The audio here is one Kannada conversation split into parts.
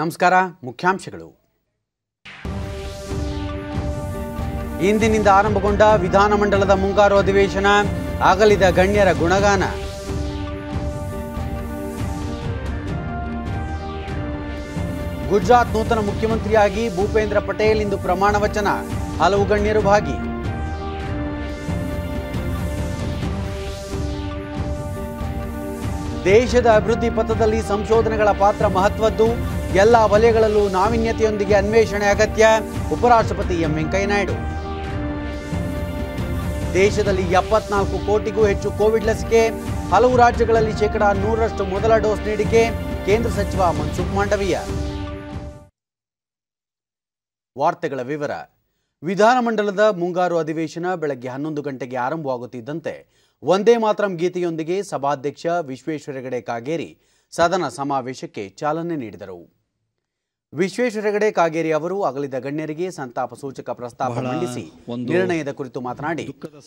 ನಮಸ್ಕಾರ, ಮುಖ್ಯಾಂಶಗಳು. ಇಂದಿನಿಂದ ಆರಂಭಗೊಂಡ ವಿಧಾನಮಂಡಲದ ಮುಂಗಾರು ಅಧಿವೇಶನ, ಆಗಲಿದ ಗಣ್ಯರ ಗುಣಗಾನ. ಗುಜರಾತ್ ನೂತನ ಮುಖ್ಯಮಂತ್ರಿಯಾಗಿ ಭೂಪೇಂದ್ರ ಪಟೇಲ್ ಇಂದು ಪ್ರಮಾಣ ವಚನ. ಹಲವು ಗಣ್ಯರು ಭಾಗಿ. ದೇಶದ ಅಭಿವೃದ್ಧಿ ಪಥದಲ್ಲಿ ಸಂಶೋಧನೆಗಳ ಪಾತ್ರ ಮಹತ್ವದ್ದು. ಎಲ್ಲ ವಲಯಗಳಲ್ಲೂ ನಾವೀನ್ಯತೆಯೊಂದಿಗೆ ಅನ್ವೇಷಣೆ ಅಗತ್ಯ, ಉಪರಾಷ್ಟ್ರಪತಿ ಎಂ ವೆಂಕಯ್ಯನಾಯ್ಡು. ದೇಶದಲ್ಲಿ ಎಪ್ಪತ್ನಾಲ್ಕು ಕೋಟಿಗೂ ಹೆಚ್ಚು ಕೋವಿಡ್ ಲಸಿಕೆ, ಹಲವು ರಾಜ್ಯಗಳಲ್ಲಿ ಶೇಕಡಾ ನೂರರಷ್ಟು ಮೊದಲ ಡೋಸ್ ನೀಡಿಕೆ, ಕೇಂದ್ರ ಸಚಿವ ಮನ್ಸುಖ್ ಮಾಂಡವೀಯ. ವಾರ್ತೆಗಳ ವಿವರ. ವಿಧಾನಮಂಡಲದ ಮುಂಗಾರು ಅಧಿವೇಶನ ಬೆಳಗ್ಗೆ ಹನ್ನೊಂದು ಗಂಟೆಗೆ ಆರಂಭವಾಗುತ್ತಿದ್ದಂತೆ ಒಂದೇ ಮಾತರಂ ಗೀತೆಯೊಂದಿಗೆ ಸಭಾಧ್ಯಕ್ಷ ವಿಶ್ವೇಶ್ವರ ಹೆಗಡೆ ಕಾಗೇರಿ ಸದನ ಸಮಾವೇಶಕ್ಕೆ ಚಾಲನೆ ನೀಡಿದರು. ವಿಶ್ವೇಶ್ವರ ಹೆಗಡೆ ಕಾಗೇರಿ ಅವರು ಅಗಲಿದ ಗಣ್ಯರಿಗೆ ಸಂತಾಪ ಸೂಚಕ ಪ್ರಸ್ತಾಪ ಮಂಡಿಸಿ ನಿರ್ಣಯದ ಕುರಿತು ಮಾತನಾಡಿ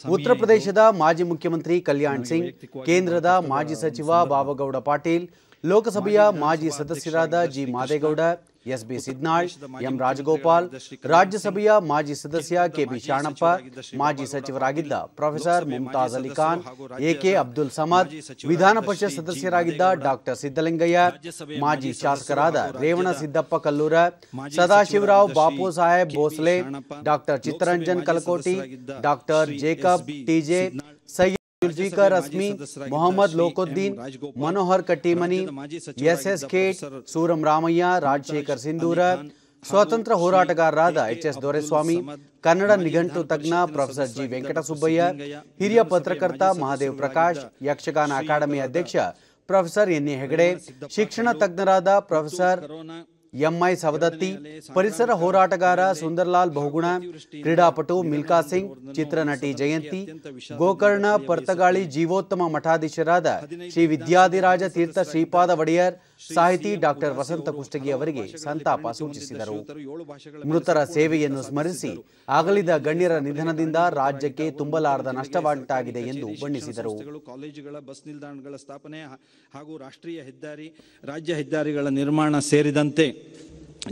ಉತ್ತರ ಪ್ರದೇಶದ ಮಾಜಿ ಮುಖ್ಯಮಂತ್ರಿ ಕಲ್ಯಾಣ್ ಸಿಂಗ್ ಕೇಂದ್ರದ ಮಾಜಿ ಸಚಿವ ಬಾಬಗೌಡ ಪಾಟೀಲ್ ಲೋಕಸಭೆಯ ಮಾಜಿ ಸದಸ್ಯರಾದ G Madegowda S B Sidnal M Rajagopal ರಾಜ್ಯಸಭೆಯ ಮಾಜಿ ಸದಸ್ಯ ಕೆಬಿ ಶಾಣಪ್ಪ ಮಾಜಿ ಸಚಿವರಾಗಿದ್ದ ಪ್ರೊಫೆಸರ್ ಮುಮ್ತಾಜ್ ಅಲಿ ಖಾನ್ ಎಕೆ ಅಬ್ದುಲ್ ಸಮದ್ ವಿಧಾನ ಪರಿಷತ್ ಸದಸ್ಯರಾಗಿದ್ದ ಡಾಕ್ಟರ್ ಸಿದ್ದಲಿಂಗಯ್ಯ ಮಾಜಿ ಶಾಸಕರಾದ Revana Siddappa Kallura Sadashivrao Bapu Saheb Bhosle doctor Chittaranjan Kalkoti doctor Jacob TJ Syed Zulfikar Asmi Mohammed Lokuddin Manohar Kattimani S S Khet Suram Ramaiah Rajashekar Sindhura ಸ್ವಾತಂತ್ರ್ಯ ಹೋರಾಟಗಾರರಾದ ಎಚ್ ಎಸ್ ದೊರೆಸ್ವಾಮಿ ಕನ್ನಡ ನಿಘಂಟು ತಜ್ಞ ಪ್ರೊಫೆಸರ್ ಜಿ ವೆಂಕಟಸುಬ್ಬಯ್ಯ ಹಿರಿಯ ಪತ್ರಕರ್ತ ಮಹಾದೇವ್ ಪ್ರಕಾಶ್ ಯಕ್ಷಗಾನ ಅಕಾಡೆಮಿ ಅಧ್ಯಕ್ಷ ಪ್ರೊಫೆಸರ್ ಎನ್ ಎ ಹೆಗಡೆ ಶಿಕ್ಷಣ ತಜ್ಞರಾದ ಪ್ರೊಫೆಸರ್ ಎಂಐ ಸವದತ್ತಿ, ಪರಿಸರ ಹೋರಾಟಗಾರ ಸುಂದರ್ಲಾಲ್ ಬಹುಗುಣ, ಕ್ರೀಡಾಪಟು ಮಿಲ್ಕಾ ಸಿಂಗ್, ಚಿತ್ರನಟಿ ಜಯಂತಿ, ಗೋಕರ್ಣ ಪರ್ತಗಾಳಿ ಜೀವೋತ್ತಮ ಮಠಾಧೀಶರಾದ ಶ್ರೀ ವಿದ್ಯಾದಿರಾಜ ತೀರ್ಥ ಶ್ರೀಪಾದ ಒಡೆಯರ್ ಸಾಹಿತಿ ಡಾಕ್ಟರ್ ವಸಂತ ಕುಷ್ಟಗಿ ಅವರಿಗೆ ಸಂತಾಪ ಸೂಚಿಸಿದರು. ಮೃತರ ಸೇವೆಯನ್ನು ಸ್ಮರಿಸಿ ಅಗಲಿದ ಗಣ್ಯರ ನಿಧನದಿಂದ ರಾಜ್ಯಕ್ಕೆ ತುಂಬಲಾರದ ನಷ್ಟವಾಂಟಾಗಿದೆ ಎಂದು ಬಣ್ಣಿಸಿದರು. ಕಾಲೇಜುಗಳ ಬಸ್ ನಿಲ್ದಾಣಗಳ ಸ್ಥಾಪನೆ ಹಾಗೂ ರಾಷ್ಟ್ರೀಯ ಹೆದ್ದಾರಿ ರಾಜ್ಯ ಹೆದ್ದಾರಿಗಳ ನಿರ್ಮಾಣ ಸೇರಿದಂತೆ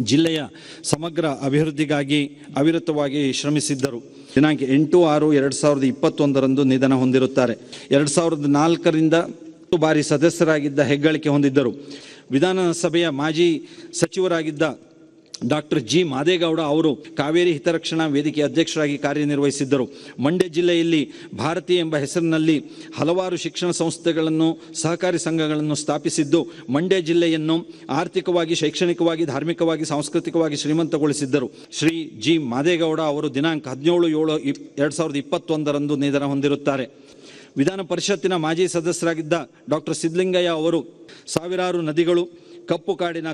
ಜಿಲ್ಲೆಯ ಸಮಗ್ರ ಅಭಿವೃದ್ಧಿಗಾಗಿ ಅವಿರತವಾಗಿ ಶ್ರಮಿಸಿದ್ದರು. ದಿನಾಂಕ ಎಂಟು ಆರು ಎರಡು ಸಾವಿರದ ಇಪ್ಪತ್ತೊಂದರಂದು ನಿಧನ ಹೊಂದಿರುತ್ತಾರೆ. ಎರಡು ಸಾವಿರದ ನಾಲ್ಕರಿಂದ ಬಾರಿ ಸದಸ್ಯರಾಗಿದ್ದ ಹೆಗ್ಗಳಿಕೆ ಹೊಂದಿದ್ದರು. ವಿಧಾನಸಭೆಯ ಮಾಜಿ ಸಚಿವರಾಗಿದ್ದ ಡಾಕ್ಟರ್ ಜಿ ಮಾದೇಗೌಡ ಅವರು ಕಾವೇರಿ ಹಿತರಕ್ಷಣಾ ವೇದಿಕೆ ಅಧ್ಯಕ್ಷರಾಗಿ ಕಾರ್ಯನಿರ್ವಹಿಸಿದ್ದರು. ಮಂಡ್ಯ ಜಿಲ್ಲೆಯಲ್ಲಿ ಭಾರತಿ ಎಂಬ ಹೆಸರಿನಲ್ಲಿ ಹಲವಾರು ಶಿಕ್ಷಣ ಸಂಸ್ಥೆಗಳನ್ನು, ಸಹಕಾರಿ ಸಂಘಗಳನ್ನು ಸ್ಥಾಪಿಸಿದ್ದು ಮಂಡ್ಯ ಜಿಲ್ಲೆಯನ್ನು ಆರ್ಥಿಕವಾಗಿ, ಶೈಕ್ಷಣಿಕವಾಗಿ, ಧಾರ್ಮಿಕವಾಗಿ, ಸಾಂಸ್ಕೃತಿಕವಾಗಿ ಶ್ರೀಮಂತಗೊಳಿಸಿದ್ದರು. ಶ್ರೀ ಜಿ ಮಾದೇಗೌಡ ಅವರು ದಿನಾಂಕ ಹದಿನೇಳು ಏಳು ಎರಡು ಸಾವಿರದ ಇಪ್ಪತ್ತೊಂದರಂದು ನಿಧನ ಹೊಂದಿರುತ್ತಾರೆ. ವಿಧಾನ ಪರಿಷತ್ತಿನ ಮಾಜಿ ಸದಸ್ಯರಾಗಿದ್ದ ಡಾಕ್ಟರ್ ಸಿದ್ದಲಿಂಗಯ್ಯ ಅವರು ಸಾವಿರಾರು ನದಿಗಳು, ಕಪ್ಪು ಕಾಡಿನ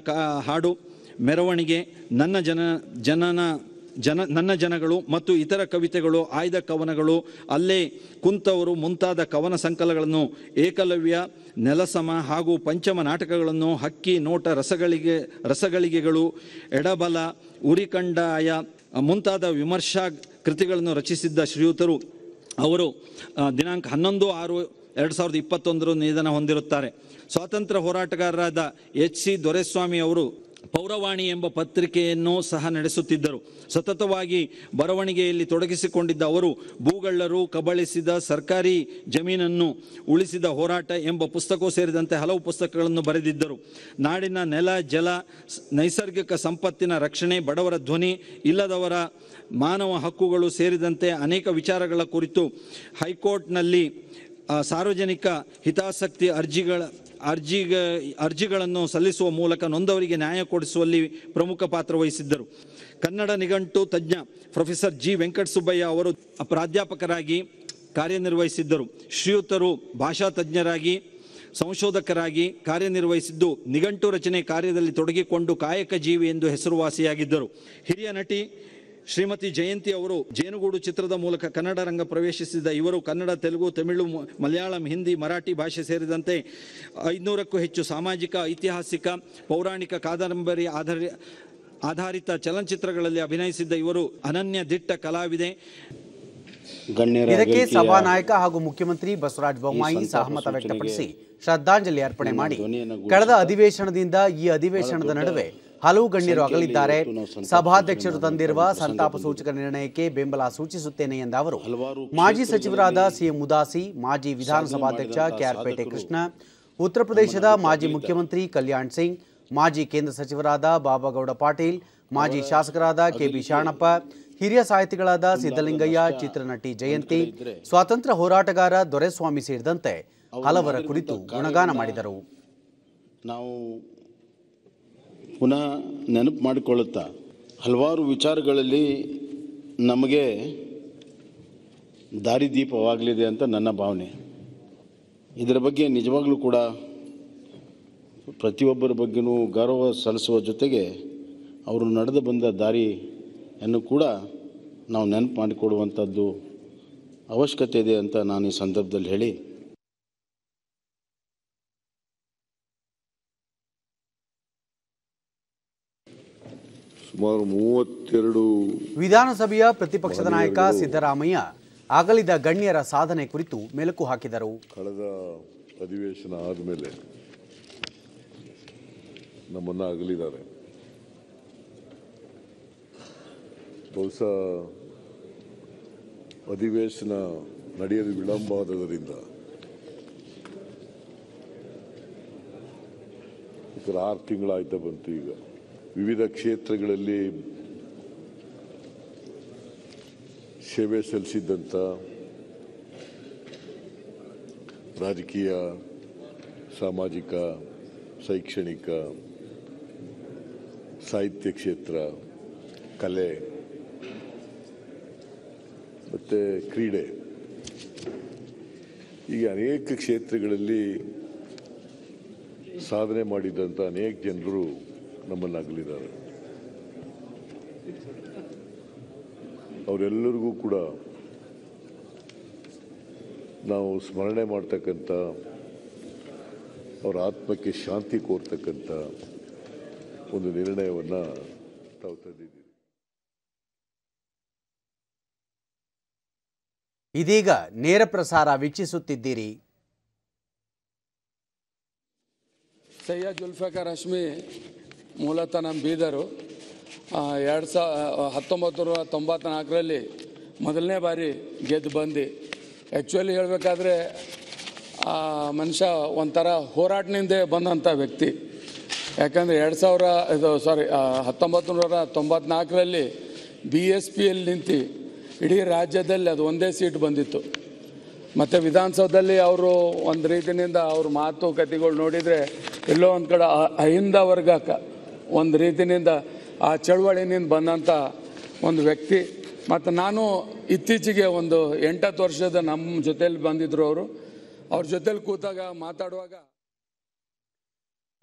ಹಾಡು, ಮೆರವಣಿಗೆ, ನನ್ನ ಜನ, ಜನನ, ಜನ, ನನ್ನ ಜನಗಳು ಮತ್ತು ಇತರ ಕವಿತೆಗಳು, ಆಯ್ದ ಕವನಗಳು, ಅಲ್ಲೇ ಕುಂತವರು ಮುಂತಾದ ಕವನ ಸಂಕಲಗಳನ್ನು ಏಕಲವ್ಯ, ನೆಲಸಮ ಹಾಗೂ ಪಂಚಮ ನಾಟಕಗಳನ್ನು ಹಕ್ಕಿ, ನೋಟ, ರಸಗಳಿಗೆ, ರಸಗಳಿಗೆಗಳು, ಎಡಬಲ, ಉರಿಕಂಡಾಯ, ಮುಂತಾದ ವಿಮರ್ಶಾ ಕೃತಿಗಳನ್ನು ರಚಿಸಿದ್ದ ಶ್ರೀಯುತರು ಅವರು ದಿನಾಂಕ ಹನ್ನೊಂದು ಆರು ಎರಡು ಸಾವಿರದ ಇಪ್ಪತ್ತೊಂದರ ನಿಧನ ಹೊಂದಿರುತ್ತಾರೆ. ಸ್ವಾತಂತ್ರ್ಯ ಹೋರಾಟಗಾರರಾದ ಎಚ್ ಸಿ ದೊರೆಸ್ವಾಮಿ ಅವರು ಪೌರವಾಣಿ ಎಂಬ ಪತ್ರಿಕೆಯನ್ನು ಸಹ ನಡೆಸುತ್ತಿದ್ದರು. ಸತತವಾಗಿ ಬರವಣಿಗೆಯಲ್ಲಿ ತೊಡಗಿಸಿಕೊಂಡಿದ್ದ ಅವರು, ಭೂಗಳ್ಳರು ಕಬಳಿಸಿದ ಸರ್ಕಾರಿ ಜಮೀನನ್ನು ಉಳಿಸಿದ ಹೋರಾಟ ಎಂಬ ಪುಸ್ತಕವೂ ಸೇರಿದಂತೆ ಹಲವು ಪುಸ್ತಕಗಳನ್ನು ಬರೆದಿದ್ದರು. ನಾಡಿನ ನೆಲ, ಜಲ ನೈಸರ್ಗಿಕ ಸಂಪತ್ತಿನ ರಕ್ಷಣೆ, ಬಡವರ ಧ್ವನಿ, ಇಲ್ಲದವರ ಮಾನವ ಹಕ್ಕುಗಳು ಸೇರಿದಂತೆ ಅನೇಕ ವಿಚಾರಗಳ ಕುರಿತು ಹೈಕೋರ್ಟ್ನಲ್ಲಿ ಸಾರ್ವಜನಿಕ ಹಿತಾಸಕ್ತಿ ಅರ್ಜಿಗಳ ಅರ್ಜಿಗ, ಅರ್ಜಿಗಳನ್ನು ಸಲ್ಲಿಸುವ ಮೂಲಕ ನೊಂದವರಿಗೆ ನ್ಯಾಯ ಕೊಡಿಸುವಲ್ಲಿ ಪ್ರಮುಖ ಪಾತ್ರ ವಹಿಸಿದ್ದರು. ಕನ್ನಡ ನಿಘಂಟು ತಜ್ಞ ಪ್ರೊಫೆಸರ್ ಜಿ. ವೆಂಕಟಸುಬ್ಬಯ್ಯ ಅವರು ಪ್ರಾಧ್ಯಾಪಕರಾಗಿ ಕಾರ್ಯನಿರ್ವಹಿಸಿದ್ದರು. ಶ್ರೀಯುತರು ಭಾಷಾ ತಜ್ಞರಾಗಿ, ಸಂಶೋಧಕರಾಗಿ ಕಾರ್ಯನಿರ್ವಹಿಸಿದ್ದು, ನಿಘಂಟು ರಚನೆ ಕಾರ್ಯದಲ್ಲಿ ತೊಡಗಿಕೊಂಡು ಕಾಯಕ ಜೀವಿ ಎಂದು ಹೆಸರುವಾಸಿಯಾಗಿದ್ದರು. ಹಿರಿಯ ನಟಿ ಶ್ರೀಮತಿ ಜಯಂತಿ ಅವರು ಜೇನುಗೂಡು ಚಿತ್ರದ ಮೂಲಕ ಕನ್ನಡ ರಂಗ ಪ್ರವೇಶಿಸಿದ ಇವರು ಕನ್ನಡ ತೆಲುಗು ತಮಿಳು ಮಲಯಾಳಂ ಹಿಂದಿ ಮರಾಠಿ ಭಾಷೆ ಸೇರಿದಂತೆ ಐದುನೂರಕ್ಕೂ ಹೆಚ್ಚು ಸಾಮಾಜಿಕ ಐತಿಹಾಸಿಕ ಪೌರಾಣಿಕ ಕಾದಂಬರಿ ಆಧಾರ ಆಧಾರಿತ ಚಲನಚಿತ್ರಗಳಲ್ಲಿ ಅಭಿನಯಿಸಿದ್ದ ಇವರು ಅನನ್ಯ ದಿಟ್ಟ ಕಲಾವಿದೆ. ಇದಕ್ಕೆ ಸಭಾನಾಯಕ ಹಾಗೂ ಮುಖ್ಯಮಂತ್ರಿ ಬಸವರಾಜ ಬೊಮ್ಮಾಯಿ ಸಹಮತ ವ್ಯಕ್ತಪಡಿಸಿ ಶ್ರದ್ಧಾಂಜಲಿ ಅರ್ಪಣೆ ಮಾಡಿ. ಕಳೆದ ಅಧಿವೇಶನದಿಂದ ಈ ಅಧಿವೇಶನದ ನಡುವೆ ಹಲವು ಗಣ್ಯರು ಅಗಲಿದ್ದಾರೆ. ಸಭಾಧ್ಯಕ್ಷರು ತಂದಿರುವ ಸಂತಾಪ ಸೂಚಕ ನಿರ್ಣಯಕ್ಕೆ ಬೆಂಬಲ ಸೂಚಿಸುತ್ತೇನೆ ಎಂದ ಅವರು ಮಾಜಿ ಸಚಿವರಾದ ಸಿಎಂ ಉದಾಸಿ ಮಾಜಿ ವಿಧಾನಸಭಾಧ್ಯಕ್ಷ ಕೆಆರ್ ಪೇಟೆ ಸಾಧಕರು ಕೃಷ್ಣ ಉತ್ತರ ಪ್ರದೇಶದ ಮಾಜಿ ಮುಖ್ಯಮಂತ್ರಿ ಕಲ್ಯಾಣ್ ಸಿಂಗ್ ಮಾಜಿ ಕೇಂದ್ರ ಸಚಿವರಾದ ಬಾಬಾಗೌಡ ಪಾಟೀಲ್ ಮಾಜಿ ಶಾಸಕರಾದ ಕೆಬಿ ಶಾಣಪ್ಪ ಹಿರಿಯ ಸಾಹಿತಿಗಳಾದ ಸಿದ್ದಲಿಂಗಯ್ಯ ಚಿತ್ರನಟಿ ಜಯಂತಿ ಸ್ವಾತಂತ್ರ್ಯ ಹೋರಾಟಗಾರ ದೊರೆಸ್ವಾಮಿ ಸೇರಿದಂತೆ ಹಲವರ ಕುರಿತು ಗುಣಗಾನ ಮಾಡಿದರು. ನಾವು ಪುನಃ ನೆನಪು ಮಾಡಿಕೊಳ್ಳುತ್ತಾ, ಹಲವಾರು ವಿಚಾರಗಳಲ್ಲಿ ನಮಗೆ ದಾರಿದೀಪವಾಗಲಿದೆ ಅಂತ ನನ್ನ ಭಾವನೆ. ಇದರ ಬಗ್ಗೆ ನಿಜವಾಗಲೂ ಕೂಡ ಪ್ರತಿಯೊಬ್ಬರ ಬಗ್ಗೆನೂ ಗೌರವ ಸಲ್ಲಿಸುವ ಜೊತೆಗೆ ಅವರು ನಡೆದು ಬಂದ ದಾರಿಯನ್ನು ಕೂಡ ನಾವು ನೆನಪು ಮಾಡಿಕೊಡುವಂಥದ್ದು ಅವಶ್ಯಕತೆ ಇದೆ ಅಂತ ನಾನು ಈ ಸಂದರ್ಭದಲ್ಲಿ ಹೇಳಿ ಸುಮಾರು ಮೂವತ್ತೆರಡು ವಿಧಾನಸಭೆಯ ಪ್ರತಿಪಕ್ಷದ ನಾಯಕ ಸಿದ್ದರಾಮಯ್ಯ ಅಗಲಿದ ಗಣ್ಯರ ಸಾಧನೆ ಕುರಿತು ಮೆಲುಕು ಹಾಕಿದರು. ಕಳೆದ ಅಧಿವೇಶನ ಆದಮೇಲೆ ನಮ್ಮನ್ನ ಅಗಲಿದ್ದಾರೆ. ಬಹುಶಃ ಅಧಿವೇಶನ ನಡೆಯಲು ವಿಳಂಬ ಆದದರಿಂದ ಈಗ ಆರು ತಿಂಗಳಾಯ್ತಾ ಬಂತು ಈಗ. ವಿವಿಧ ಕ್ಷೇತ್ರಗಳಲ್ಲಿ ಸೇವೆ ಸಲ್ಲಿಸಿದ್ದಂಥ ರಾಜಕೀಯ, ಸಾಮಾಜಿಕ, ಶೈಕ್ಷಣಿಕ, ಸಾಹಿತ್ಯ ಕ್ಷೇತ್ರ, ಕಲೆ, ಮತ್ತು ಕ್ರೀಡೆ. ಈಗ ಅನೇಕ ಕ್ಷೇತ್ರಗಳಲ್ಲಿ ಸಾಧನೆ ಮಾಡಿದಂಥ ಅನೇಕ ಜನರು ನಮ್ಮನ್ನು ಅಗಲಿದ್ದಾರೆ ಅವರೆಲ್ಲರಿಗೂ ಕೂಡ ನಾವು ಸ್ಮರಣೆ ಮಾಡ್ತಕ್ಕಂಥ ಅವರ ಆತ್ಮಕ್ಕೆ ಶಾಂತಿ ಕೋರ್ತಕ್ಕಂಥ ಒಂದು ನಿರ್ಣಯವನ್ನು ತಾವು ತಂದಿದ್ದೀವಿ ಇದೀಗ ನೇರ ಪ್ರಸಾರ ವೀಕ್ಷಿಸುತ್ತಿದ್ದೀರಿ. ಸೈಯದ್ ಜುಲ್ಫಕರ್ ಹಶ್ಮಿ ಮೂಲತಃ ನಮ್ಮ ಬೀದರು. ಎರಡು ಸಾ ಹತ್ತೊಂಬತ್ತು ನೂರ ತೊಂಬತ್ನಾಲ್ಕರಲ್ಲಿ ಮೊದಲನೇ ಬಾರಿ ಗೆದ್ದು ಬಂದು ಆ್ಯಕ್ಚುಲಿ ಹೇಳಬೇಕಾದ್ರೆ, ಆ, ಮನುಷ್ಯ ಒಂಥರ ಹೋರಾಟದಿಂದ ಬಂದಂಥ ವ್ಯಕ್ತಿ. ಯಾಕಂದರೆ ಎರಡು ಸಾವಿರ, ಇದು ಸಾರಿ ಹತ್ತೊಂಬತ್ತು ನೂರ ತೊಂಬತ್ನಾಲ್ಕರಲ್ಲಿ ಬಿ ಎಸ್ ಪಿಯಲ್ಲಿ ನಿಂತು ಇಡೀ ರಾಜ್ಯದಲ್ಲಿ ಅದು ಒಂದೇ ಸೀಟ್ ಬಂದಿತ್ತು. ಮತ್ತು ವಿಧಾನಸೌಧದಲ್ಲಿ ಅವರು ಒಂದು ರೀತಿಯಿಂದ ಅವ್ರ ಮಾತುಕತೆಗಳು ನೋಡಿದರೆ ಎಲ್ಲೋ ಒಂದು ಕಡೆ ಅಹಿಂದ ವರ್ಗಕ್ಕೆ ಒಂದು ರೀತಿಯಿಂದ ಆ ಚಳವಳಿನಿಂದ ಬಂದಂಥ ಒಂದು ವ್ಯಕ್ತಿ. ಮತ್ತು ನಾನು ಇತ್ತೀಚೆಗೆ ಒಂದು ಎಂಟತ್ತು ವರ್ಷದ ನಮ್ಮ ಜೊತೆಯಲ್ಲಿ ಬಂದಿದ್ದರು ಅವರು. ಅವ್ರ ಜೊತೆಲಿ ಕೂತಾಗ ಮಾತಾಡುವಾಗ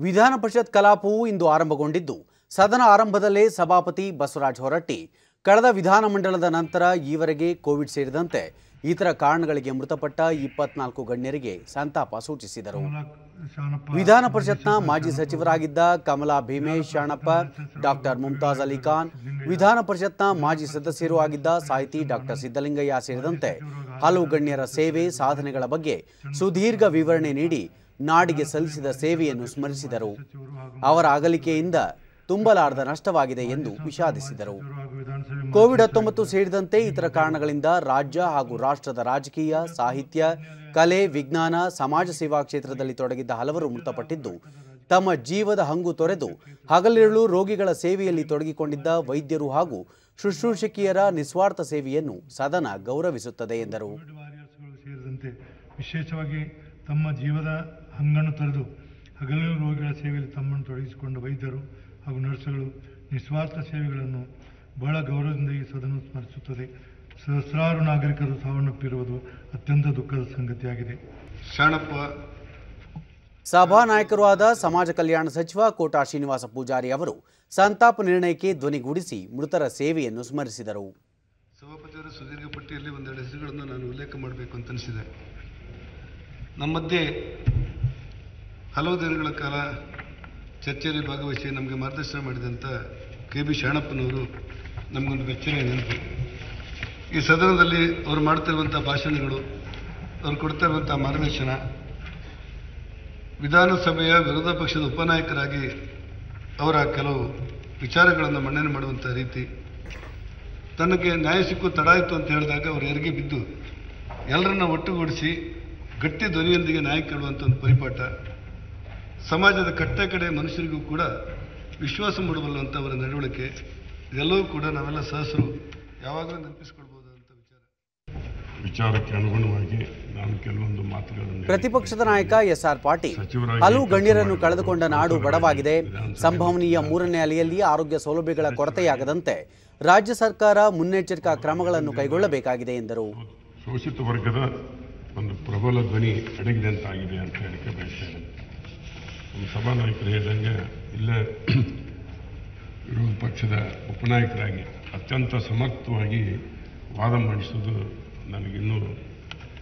ವಿಧಾನ ಪರಿಷತ್ ಕಲಾಪವು ಇಂದು ಆರಂಭಗೊಂಡಿದ್ದು. ಸದನ ಆರಂಭದಲ್ಲೇ ಸಭಾಪತಿ ಬಸವರಾಜ ಹೊರಟ್ಟಿ. ಕಳೆದ ವಿಧಾನಮಂಡಲದ ನಂತರ ಈವರೆಗೆ ಕೋವಿಡ್ ಸೇರಿದಂತೆ ಇತರ ಕಾರಣಗಳಿಗೆ ಮೃತಪಟ್ಟ ಇಪ್ಪತ್ನಾಲ್ಕು ಗಣ್ಯರಿಗೆ ಸಂತಾಪ ಸೂಚಿಸಿದರು. ವಿಧಾನ ಪರಿಷತ್ನ ಮಾಜಿ ಸಚಿವರಾಗಿದ್ದ ಕಮಲಾ ಭೀಮೇಶ್ ಶಾಣಪ್ಪ ಡಾಕ್ಟರ್ ಮುಮ್ತಾಜ್ ಅಲಿ ಖಾನ್ ವಿಧಾನ ಪರಿಷತ್ನ ಮಾಜಿ ಸದಸ್ಯರೂ ಆಗಿದ್ದ ಸಾಹಿತಿ ಡಾಕ್ಟರ್ ಸಿದ್ದಲಿಂಗಯ್ಯ ಸೇರಿದಂತೆ ಹಲವು ಗಣ್ಯರ ಸೇವೆ ಸಾಧನೆಗಳ ಬಗ್ಗೆ ಸುದೀರ್ಘ ವಿವರಣೆ ನೀಡಿ ನಾಡಿಗೆ ಸಲ್ಲಿಸಿದ ಸೇವೆಯನ್ನು ಸ್ಮರಿಸಿದರು. ಅವರ ಅಗಲಿಕೆಯಿಂದ ತುಂಬಲಾರದ ನಷ್ಟವಾಗಿದೆ ಎಂದು ವಿಷಾದಿಸಿದರು. ಕೋವಿಡ್ ಹತ್ತೊಂಬತ್ತು ಸೇರಿದಂತೆ ಇತರ ಕಾರಣಗಳಿಂದ ರಾಜ್ಯ ಹಾಗೂ ರಾಷ್ಟ್ರದ ರಾಜಕೀಯ, ಸಾಹಿತ್ಯ, ಕಲೆ, ವಿಜ್ಞಾನ, ಸಮಾಜ ಸೇವಾ ಕ್ಷೇತ್ರದಲ್ಲಿ ತೊಡಗಿದ್ದ ಹಲವರು ಮೃತಪಟ್ಟಿದ್ದು, ತಮ್ಮ ಜೀವದ ಹಂಗು ತೊರೆದು ಹಗಲಿರುಳು ರೋಗಿಗಳ ಸೇವೆಯಲ್ಲಿ ತೊಡಗಿಕೊಂಡಿದ್ದ ವೈದ್ಯರು ಹಾಗೂ ಶುಶ್ರೂಷಕಿಯರ ನಿಸ್ವಾರ್ಥ ಸೇವೆಯನ್ನು ಸದನ ಗೌರವಿಸುತ್ತದೆ ಎಂದರು. ವಿಶೇಷವಾಗಿ ತಮ್ಮ ಜೀವದ ಹಂಗನ್ನು ತೊರೆದು ಹಗಲಿರುಳು ರೋಗಿಗಳ ಸೇವೆಯಲ್ಲಿ ತಮ್ಮನ್ನು ತೊಡಗಿಸಿಕೊಂಡ ವೈದ್ಯರು ಹಾಗೂ ನರ್ಸ್ಗಳು ನಿಸ್ವಾರ್ಥ ಸೇವೆಗಳನ್ನು ಬಹಳ ಗೌರವದಿಂದ ಈ ಸದನ ಸ್ಮರಿಸುತ್ತದೆ. ಸಹಸ್ರಾರು ನಾಗರಿಕರು ಸಾವನ್ನಪ್ಪಿರುವುದು ಅತ್ಯಂತ ದುಃಖದ ಸಂಗತಿಯಾಗಿದೆ. ಶಾಣಪ್ಪ ಸಭಾನಾಯಕರೂ ಆದ ಸಮಾಜ ಕಲ್ಯಾಣ ಸಚಿವ ಕೋಟಾ ಶ್ರೀನಿವಾಸ ಪೂಜಾರಿ ಅವರು ಸಂತಾಪ ನಿರ್ಣಯಕ್ಕೆ ಧ್ವನಿಗೂಡಿಸಿ ಮೃತರ ಸೇವೆಯನ್ನು ಸ್ಮರಿಸಿದರು. ಸಭಾಪತಿಯವರ ಸುದೀರ್ಘ ಪಟ್ಟಿಯಲ್ಲಿ ಒಂದೆರಡು ಹೆಸರುಗಳನ್ನು ನಾನು ಉಲ್ಲೇಖ ಮಾಡಬೇಕು ಅಂತ ಅನಿಸಿದೆ. ನಮ್ಮ ಮಧ್ಯೆ ಹಲವು ದಿನಗಳ ಕಾಲ ಚರ್ಚೆಯಲ್ಲಿ ಭಾಗವಹಿಸಿ ನಮಗೆ ಮಾರ್ಗದರ್ಶನ ಮಾಡಿದಂಥ ಕೆ ಬಿ ಶರಣಪ್ಪನವರು ನಮಗೊಂದು ಮೆಚ್ಚುಗೆ ನೆನಪು. ಈ ಸದನದಲ್ಲಿ ಅವರು ಮಾಡ್ತಿರುವಂಥ ಭಾಷಣಗಳು, ಅವರು ಕೊಡ್ತಿರುವಂಥ ಮಾರ್ಗದರ್ಶನ, ವಿಧಾನಸಭೆಯ ವಿರೋಧ ಪಕ್ಷದ ಉಪನಾಯಕರಾಗಿ ಅವರ ಕೆಲವು ವಿಚಾರಗಳನ್ನು ಮನ್ನಣೆ ಮಾಡುವಂಥ ರೀತಿ. ತನಗೆ ನ್ಯಾಯ ಸಿಕ್ಕು ತಡ ಆಯಿತು ಅಂತ ಹೇಳಿದಾಗ ಅವರು ಎರಿಗೆ ಬಿದ್ದು ಎಲ್ಲರನ್ನ ಒಟ್ಟುಗೂಡಿಸಿ ಗಟ್ಟಿ ಧ್ವನಿಯೊಂದಿಗೆ ನ್ಯಾಯ ಕೇಳುವಂಥ ಒಂದು ಪರಿಪಾಠ. ಸಮಾಜದ ಕಟ್ಟೆ ಕಡೆ ಮನುಷ್ಯರಿಗೂ ಕೂಡ ವಿಶ್ವಾಸ ಮೂಡಬಲ್ಲಂಥ ಅವರ ನಡವಳಿಕೆ ಇದೆಲ್ಲವೂ ಕೂಡ ನಾವೆಲ್ಲ ಸಹಸರು ಯಾವಾಗಲೂ ನೆನಪಿಸ್ಕೊಳ್ಬಹುದಾದಂಥ ವಿಚಾರ. ವಿಚಾರಕ್ಕೆ ಅನುಗುಣವಾಗಿ ನಾನು ಕೆಲವೊಂದು ಮಾತುಗಳನ್ನು ಪ್ರತಿಪಕ್ಷದ ನಾಯಕ ಎಸ್ ಆರ್ ಪಾಟೀಲ್ ಹಲವು ಗಣ್ಯರನ್ನು ಕಳೆದುಕೊಂಡ ನಾಡು ಬಡವಾಗಿದೆ. ಸಂಭವನೀಯ ಮೂರನೇ ಅಲೆಯಲ್ಲಿ ಆರೋಗ್ಯ ಸೌಲಭ್ಯಗಳ ಕೊರತೆಯಾಗದಂತೆ ರಾಜ್ಯ ಸರ್ಕಾರ ಮುನ್ನೆಚ್ಚರಿಕಾ ಕ್ರಮಗಳನ್ನು ಕೈಗೊಳ್ಳಬೇಕಾಗಿದೆ ಎಂದರು. ಶೋಷಿತ ವರ್ಗದ ಒಂದು ಪ್ರಬಲ ಧ್ವನಿ ಅಡಗಿದಂತಾಗಿದೆ ಅಂತ ಹೇಳಿಕೆ ಬಯಸ್ತೇನೆ. ನಮ್ಮ ಸಭಾನಾಯಕರು ಹೇಳಿದಂಗೆ ಇಲ್ಲೇ ವಿರೋಧ ಪಕ್ಷದ ಉಪನಾಯಕರಾಗಿ ಅತ್ಯಂತ ಸಮರ್ಥವಾಗಿ ವಾದ ಮಂಡಿಸೋದು ನನಗಿನ್ನೂ